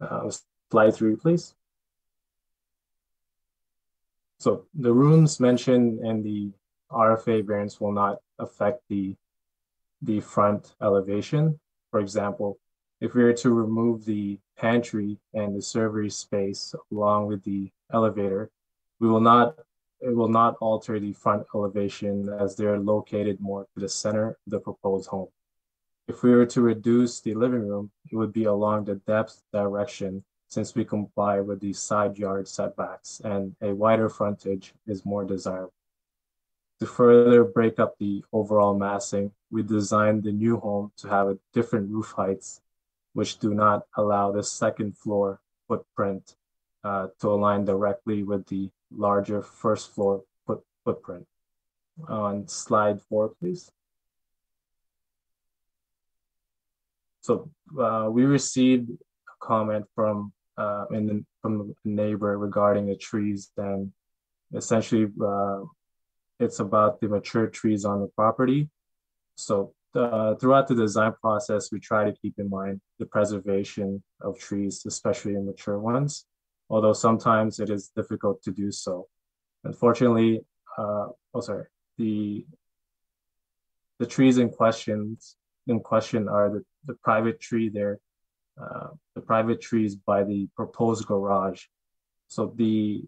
Uh, slide three, please. So the rooms mentioned in the RFA variance will not affect the, the front elevation. For example, if we were to remove the pantry and the servery space along with the elevator, we will not, it will not alter the front elevation as they're located more to the center of the proposed home. If we were to reduce the living room, it would be along the depth direction since we comply with the side yard setbacks and a wider frontage is more desirable. To further break up the overall massing, we designed the new home to have a different roof heights, which do not allow the second floor footprint uh, to align directly with the larger first floor foot, footprint. On slide four, please. So uh, we received a comment from uh, the, from a neighbor regarding the trees, and essentially uh, it's about the mature trees on the property. So uh, throughout the design process, we try to keep in mind the preservation of trees, especially in mature ones, although sometimes it is difficult to do so. Unfortunately, uh, oh sorry, the the trees in questions in question are the, the private tree there, uh, the private trees by the proposed garage. So the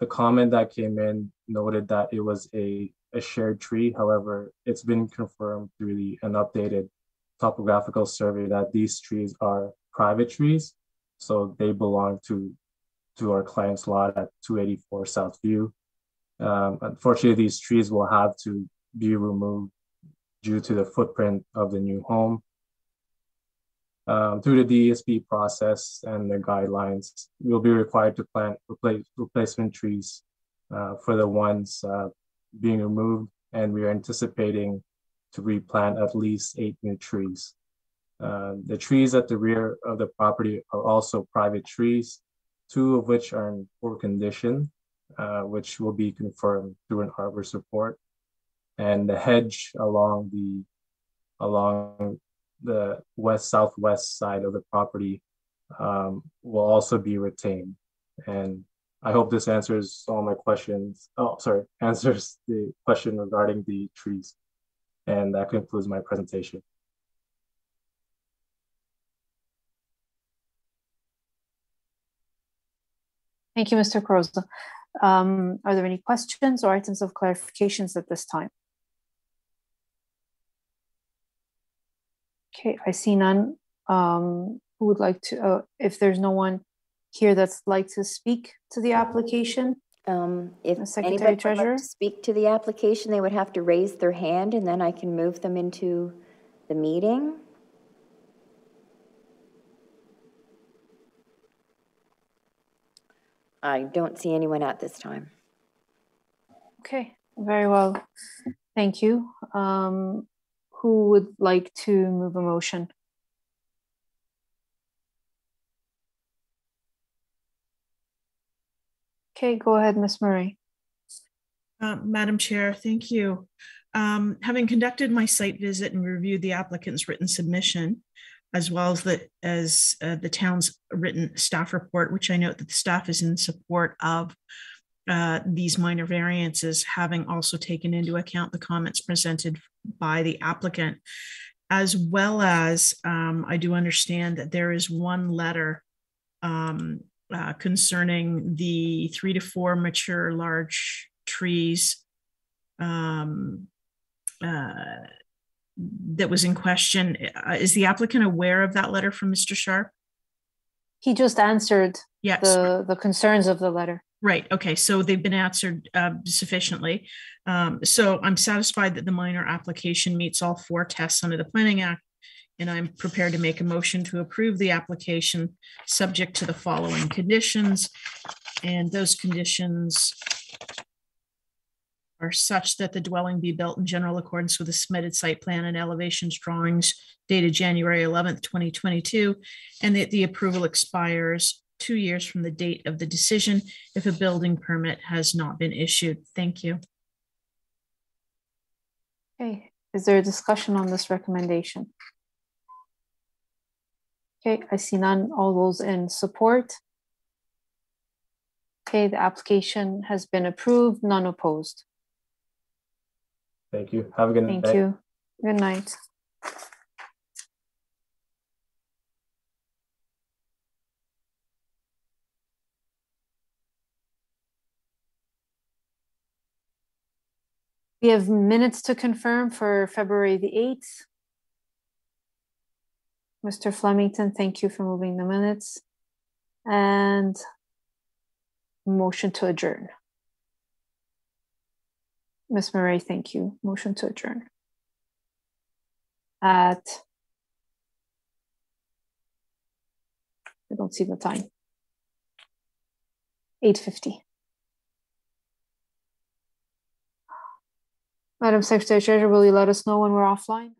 the comment that came in noted that it was a, a shared tree. However, it's been confirmed through the an updated topographical survey that these trees are private trees. So they belong to to our client's lot at 284 Southview. Um, unfortunately, these trees will have to be removed due to the footprint of the new home. Um, through the DSP process and the guidelines, we'll be required to plant replace, replacement trees uh, for the ones uh, being removed, and we are anticipating to replant at least eight new trees. Uh, the trees at the rear of the property are also private trees, two of which are in poor condition, uh, which will be confirmed through an arborist report. And the hedge along the along the west southwest side of the property um, will also be retained. And I hope this answers all my questions. Oh, sorry, (laughs) answers the question regarding the trees. And that concludes my presentation. Thank you, Mr. Croza. Um, are there any questions or items of clarifications at this time? Okay, I see none. Um, who would like to, uh, if there's no one here that's like to speak to the application? Um, if The Secretary anybody would like Treasurer? to speak to the application, they would have to raise their hand and then I can move them into the meeting. I don't see anyone at this time. Okay, very well. Thank you. Um, who would like to move a motion? Okay, go ahead, Ms. Murray. Uh, Madam Chair, thank you. Um, having conducted my site visit and reviewed the applicant's written submission, as well as the as uh, the town's written staff report, which I note that the staff is in support of uh, these minor variances, having also taken into account the comments presented by the applicant, as well as um, I do understand that there is one letter um, uh, concerning the three to four mature large trees um, uh, that was in question. Uh, is the applicant aware of that letter from Mr. Sharp? He just answered Yes. the, the concerns of the letter. Right. Okay. So they've been answered uh, sufficiently. Um, so I'm satisfied that the minor application meets all four tests under the Planning Act, and I'm prepared to make a motion to approve the application subject to the following conditions. And those conditions are such that the dwelling be built in general accordance with the submitted site plan and elevations drawings dated January 11th, 2022, and that the approval expires two years from the date of the decision if a building permit has not been issued. Thank you. Okay, is there a discussion on this recommendation? Okay, I see none. All those in support? Okay, the application has been approved, none opposed. Thank you. Have a good night. Thank you. Good night. We have minutes to confirm for February the 8th. Mr. Flemington, thank you for moving the minutes. And motion to adjourn. Ms. Murray, thank you. Motion to adjourn. at I don't see the time. 8.50. Madam Secretary Treasurer, will you let us know when we're offline?